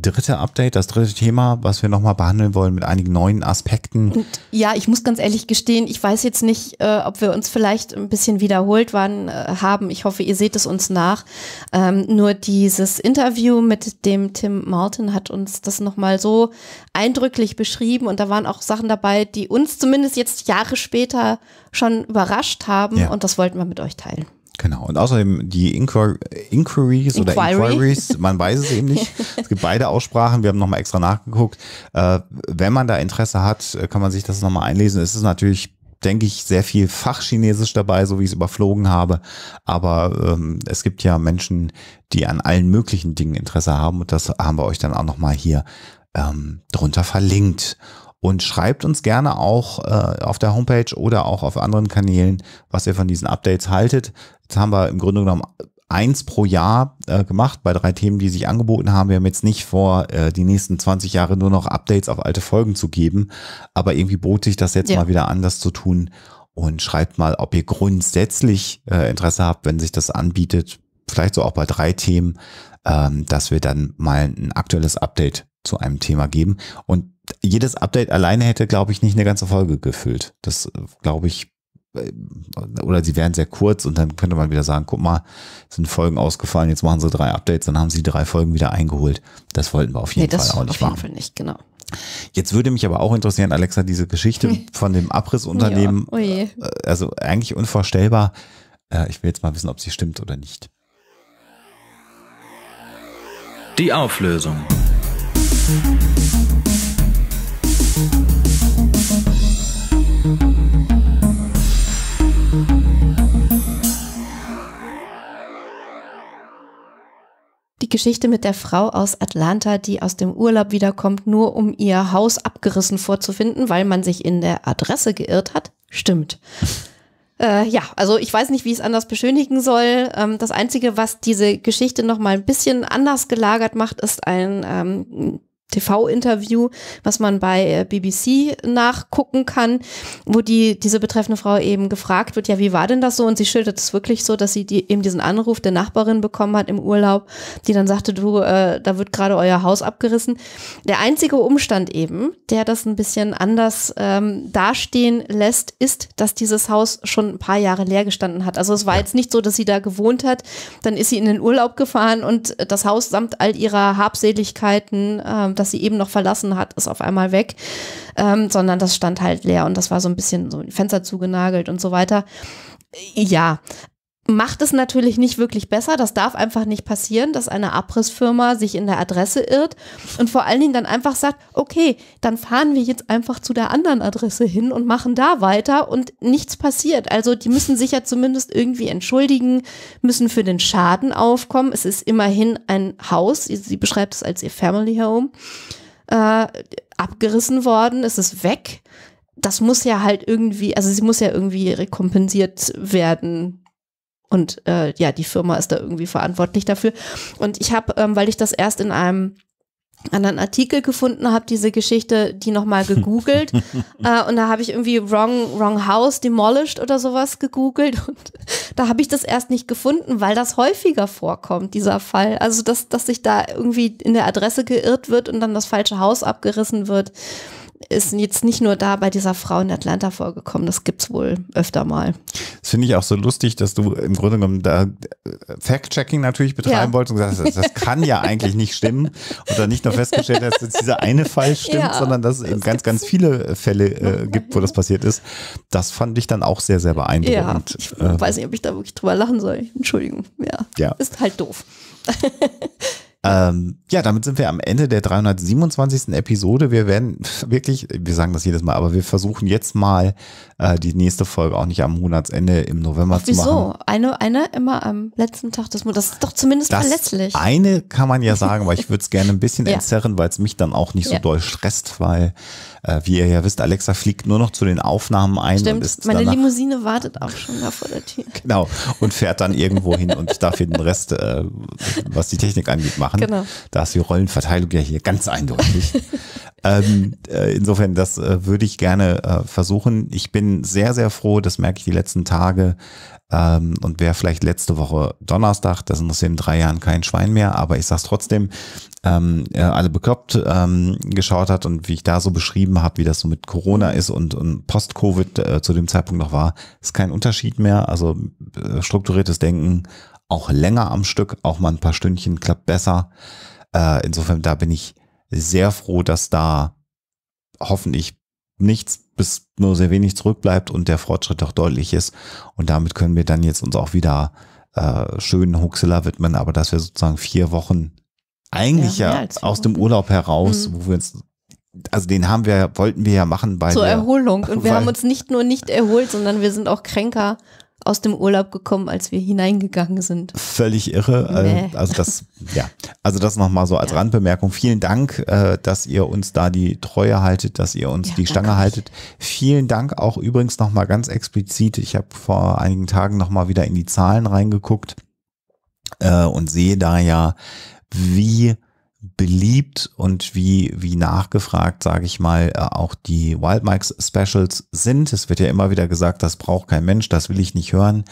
dritte Update, das dritte Thema, was wir nochmal behandeln wollen mit einigen neuen Aspekten. Und ja, ich muss ganz ehrlich gestehen, ich weiß jetzt nicht, äh, ob wir uns vielleicht ein bisschen wiederholt waren, äh, haben. Ich hoffe, ihr seht es uns nach. Ähm, nur dieses Interview mit dem Tim Martin hat uns das nochmal so eindrücklich beschrieben und da waren auch Sachen dabei, die uns zumindest jetzt Jahre später schon überrascht haben ja. und das wollten wir mit euch teilen. Genau. Und außerdem die Inquir Inquiries Inquiry. oder Inquiries, man weiß es eben nicht. Es gibt beide Aussprachen. Wir haben nochmal extra nachgeguckt. Äh, wenn man da Interesse hat, kann man sich das nochmal einlesen. Es ist natürlich denke ich, sehr viel Fachchinesisch dabei, so wie ich es überflogen habe. Aber ähm, es gibt ja Menschen, die an allen möglichen Dingen Interesse haben und das haben wir euch dann auch nochmal hier ähm, drunter verlinkt und schreibt uns gerne auch äh, auf der Homepage oder auch auf anderen Kanälen, was ihr von diesen Updates haltet. Jetzt haben wir im Grunde genommen eins pro Jahr äh, gemacht bei drei Themen, die sich angeboten haben. Wir haben jetzt nicht vor, äh, die nächsten 20 Jahre nur noch Updates auf alte Folgen zu geben, aber irgendwie bot sich das jetzt ja. mal wieder anders zu tun. Und schreibt mal, ob ihr grundsätzlich äh, Interesse habt, wenn sich das anbietet, vielleicht so auch bei drei Themen, ähm, dass wir dann mal ein aktuelles Update zu einem Thema geben. Und jedes Update alleine hätte, glaube ich, nicht eine ganze Folge gefüllt. Das, äh, glaube ich, äh, oder sie wären sehr kurz und dann könnte man wieder sagen, guck mal, sind Folgen ausgefallen, jetzt machen sie drei Updates, dann haben sie drei Folgen wieder eingeholt. Das wollten wir auf jeden nee, Fall auch nicht machen. Auf jeden Fall nicht, genau. Jetzt würde mich aber auch interessieren, Alexa, diese Geschichte von dem Abrissunternehmen, ja, oh äh, also eigentlich unvorstellbar. Ich will jetzt mal wissen, ob sie stimmt oder nicht. Die Auflösung. Die Geschichte mit der Frau aus Atlanta, die aus dem Urlaub wiederkommt, nur um ihr Haus abgerissen vorzufinden, weil man sich in der Adresse geirrt hat, stimmt. Äh, ja, also ich weiß nicht, wie ich es anders beschönigen soll. Ähm, das Einzige, was diese Geschichte noch mal ein bisschen anders gelagert macht, ist ein ähm, TV-Interview, was man bei äh, BBC nachgucken kann, wo die, diese betreffende Frau eben gefragt wird, ja, wie war denn das so? Und sie schildert es wirklich so, dass sie die, eben diesen Anruf der Nachbarin bekommen hat im Urlaub, die dann sagte, du, äh, da wird gerade euer Haus abgerissen. Der einzige Umstand eben, der das ein bisschen anders ähm, dastehen lässt, ist, dass dieses Haus schon ein paar Jahre leer gestanden hat. Also es war jetzt nicht so, dass sie da gewohnt hat, dann ist sie in den Urlaub gefahren und das Haus samt all ihrer Habseligkeiten, äh, das sie eben noch verlassen hat, ist auf einmal weg, ähm, sondern das stand halt leer und das war so ein bisschen so Fenster zugenagelt und so weiter. Ja, macht es natürlich nicht wirklich besser. Das darf einfach nicht passieren, dass eine Abrissfirma sich in der Adresse irrt und vor allen Dingen dann einfach sagt, okay, dann fahren wir jetzt einfach zu der anderen Adresse hin und machen da weiter und nichts passiert. Also die müssen sich ja zumindest irgendwie entschuldigen, müssen für den Schaden aufkommen. Es ist immerhin ein Haus, sie beschreibt es als ihr Family Home, äh, abgerissen worden, es ist weg. Das muss ja halt irgendwie, also sie muss ja irgendwie rekompensiert werden und äh, ja, die Firma ist da irgendwie verantwortlich dafür. Und ich habe, ähm, weil ich das erst in einem anderen Artikel gefunden, habe diese Geschichte, die nochmal gegoogelt äh, und da habe ich irgendwie Wrong, Wrong House Demolished oder sowas gegoogelt und da habe ich das erst nicht gefunden, weil das häufiger vorkommt, dieser Fall. Also, dass, dass sich da irgendwie in der Adresse geirrt wird und dann das falsche Haus abgerissen wird ist jetzt nicht nur da bei dieser Frau in Atlanta vorgekommen, das gibt es wohl öfter mal. Das finde ich auch so lustig, dass du im Grunde genommen da äh, Fact-Checking natürlich betreiben ja. wolltest und gesagt hast, das, kann ja eigentlich nicht stimmen und dann nicht nur festgestellt hast, dass dieser eine Fall stimmt, ja, sondern dass es eben ganz, ganz viele Fälle äh, gibt, wo das passiert ist. Das fand ich dann auch sehr, sehr beeindruckend. Ja, ich äh, weiß nicht, ob ich da wirklich drüber lachen soll. Entschuldigung. Ja, ja. ist halt doof. Ähm, ja, damit sind wir am Ende der 327. Episode. Wir werden wirklich, wir sagen das jedes Mal, aber wir versuchen jetzt mal äh, die nächste Folge auch nicht am Monatsende im November Ach, zu machen. Wieso? Eine, eine immer am letzten Tag des Monats. Das ist doch zumindest das verletzlich. Eine kann man ja sagen, aber ich würde es gerne ein bisschen ja. entzerren, weil es mich dann auch nicht so ja. doll stresst, weil äh, wie ihr ja wisst, Alexa fliegt nur noch zu den Aufnahmen ein. Stimmt, meine Limousine wartet auch schon da vor der Tür. Genau, und fährt dann irgendwo hin und ich darf hier den Rest, äh, was die Technik angeht, machen. Genau. Da ist die Rollenverteilung ja hier ganz eindeutig. ähm, äh, insofern, das äh, würde ich gerne äh, versuchen. Ich bin sehr, sehr froh, das merke ich die letzten Tage, ähm, und wer vielleicht letzte Woche Donnerstag, das interessiert in drei Jahren kein Schwein mehr, aber ich sag's trotzdem, ähm, alle bekloppt ähm, geschaut hat und wie ich da so beschrieben habe, wie das so mit Corona ist und, und Post-Covid äh, zu dem Zeitpunkt noch war, ist kein Unterschied mehr. Also äh, strukturiertes Denken auch länger am Stück, auch mal ein paar Stündchen klappt besser. Äh, insofern, da bin ich sehr froh, dass da hoffentlich nichts bis nur sehr wenig zurückbleibt und der Fortschritt auch deutlich ist. Und damit können wir dann jetzt uns auch wieder äh, schön Huxilla widmen, aber dass wir sozusagen vier Wochen eigentlich ja, ja aus dem Urlaub heraus, mhm. wo wir uns also den haben wir, wollten wir ja machen bei Zur der, Erholung. Und wir haben uns nicht nur nicht erholt, sondern wir sind auch kränker aus dem Urlaub gekommen, als wir hineingegangen sind. Völlig irre. Äh, nee. Also das, ja, also das nochmal so als ja. Randbemerkung. Vielen Dank, äh, dass ihr uns da die Treue haltet, dass ihr uns ja, die Stange haltet. Vielen Dank auch übrigens nochmal ganz explizit. Ich habe vor einigen Tagen nochmal wieder in die Zahlen reingeguckt äh, und sehe da ja, wie beliebt und wie, wie nachgefragt, sage ich mal, äh, auch die Wild Mikes Specials sind. Es wird ja immer wieder gesagt, das braucht kein Mensch, das will ich nicht hören.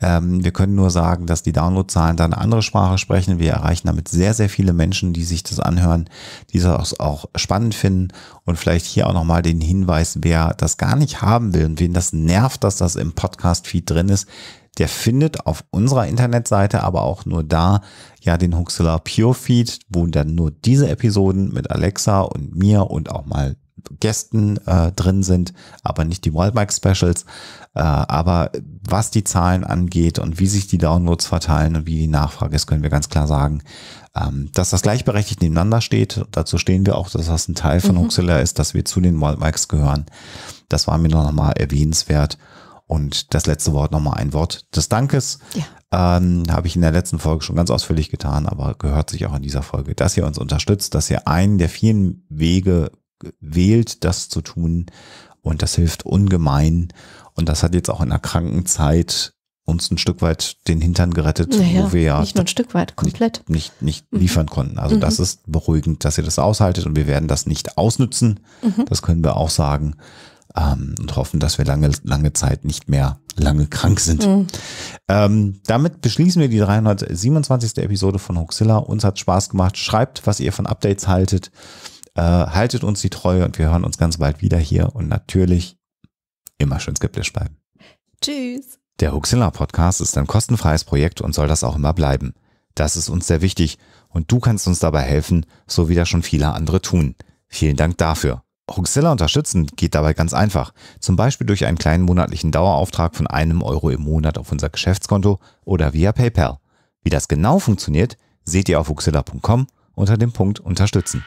Ähm, wir können nur sagen, dass die Downloadzahlen da eine andere Sprache sprechen. Wir erreichen damit sehr, sehr viele Menschen, die sich das anhören, die das auch spannend finden. Und vielleicht hier auch nochmal den Hinweis, wer das gar nicht haben will und wen das nervt, dass das im Podcast-Feed drin ist, der findet auf unserer Internetseite aber auch nur da ja den Huxilla Pure Feed, wo dann nur diese Episoden mit Alexa und mir und auch mal Gästen äh, drin sind, aber nicht die Wildbike Specials. Äh, aber was die Zahlen angeht und wie sich die Downloads verteilen und wie die Nachfrage ist, können wir ganz klar sagen, ähm, dass das gleichberechtigt nebeneinander steht. Dazu stehen wir auch, dass das ein Teil von mhm. Huxilla ist, dass wir zu den Wildbikes gehören. Das war mir noch mal erwähnenswert. Und das letzte Wort nochmal ein Wort des Dankes. Ja. Ähm, Habe ich in der letzten Folge schon ganz ausführlich getan, aber gehört sich auch in dieser Folge, dass ihr uns unterstützt, dass ihr einen der vielen Wege wählt, das zu tun. Und das hilft ungemein. Und das hat jetzt auch in der Krankenzeit uns ein Stück weit den Hintern gerettet, naja, wo wir ja nicht nur ein Stück weit, komplett nicht, nicht, nicht mhm. liefern konnten. Also mhm. das ist beruhigend, dass ihr das aushaltet und wir werden das nicht ausnützen. Mhm. Das können wir auch sagen ähm, und hoffen, dass wir lange, lange Zeit nicht mehr lange krank sind. Mhm. Ähm, damit beschließen wir die 327. Episode von Hoxilla. Uns hat Spaß gemacht. Schreibt, was ihr von Updates haltet. Äh, haltet uns die Treue und wir hören uns ganz bald wieder hier und natürlich immer schön skeptisch bleiben. Tschüss. Der Hoxilla Podcast ist ein kostenfreies Projekt und soll das auch immer bleiben. Das ist uns sehr wichtig und du kannst uns dabei helfen, so wie das schon viele andere tun. Vielen Dank dafür. Huxilla unterstützen geht dabei ganz einfach. Zum Beispiel durch einen kleinen monatlichen Dauerauftrag von einem Euro im Monat auf unser Geschäftskonto oder via PayPal. Wie das genau funktioniert, seht ihr auf huxilla.com unter dem Punkt Unterstützen.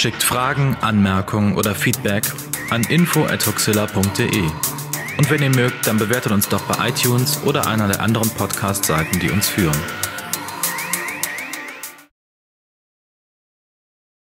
Schickt Fragen, Anmerkungen oder Feedback an info@huxilla.de Und wenn ihr mögt, dann bewertet uns doch bei iTunes oder einer der anderen Podcast-Seiten, die uns führen.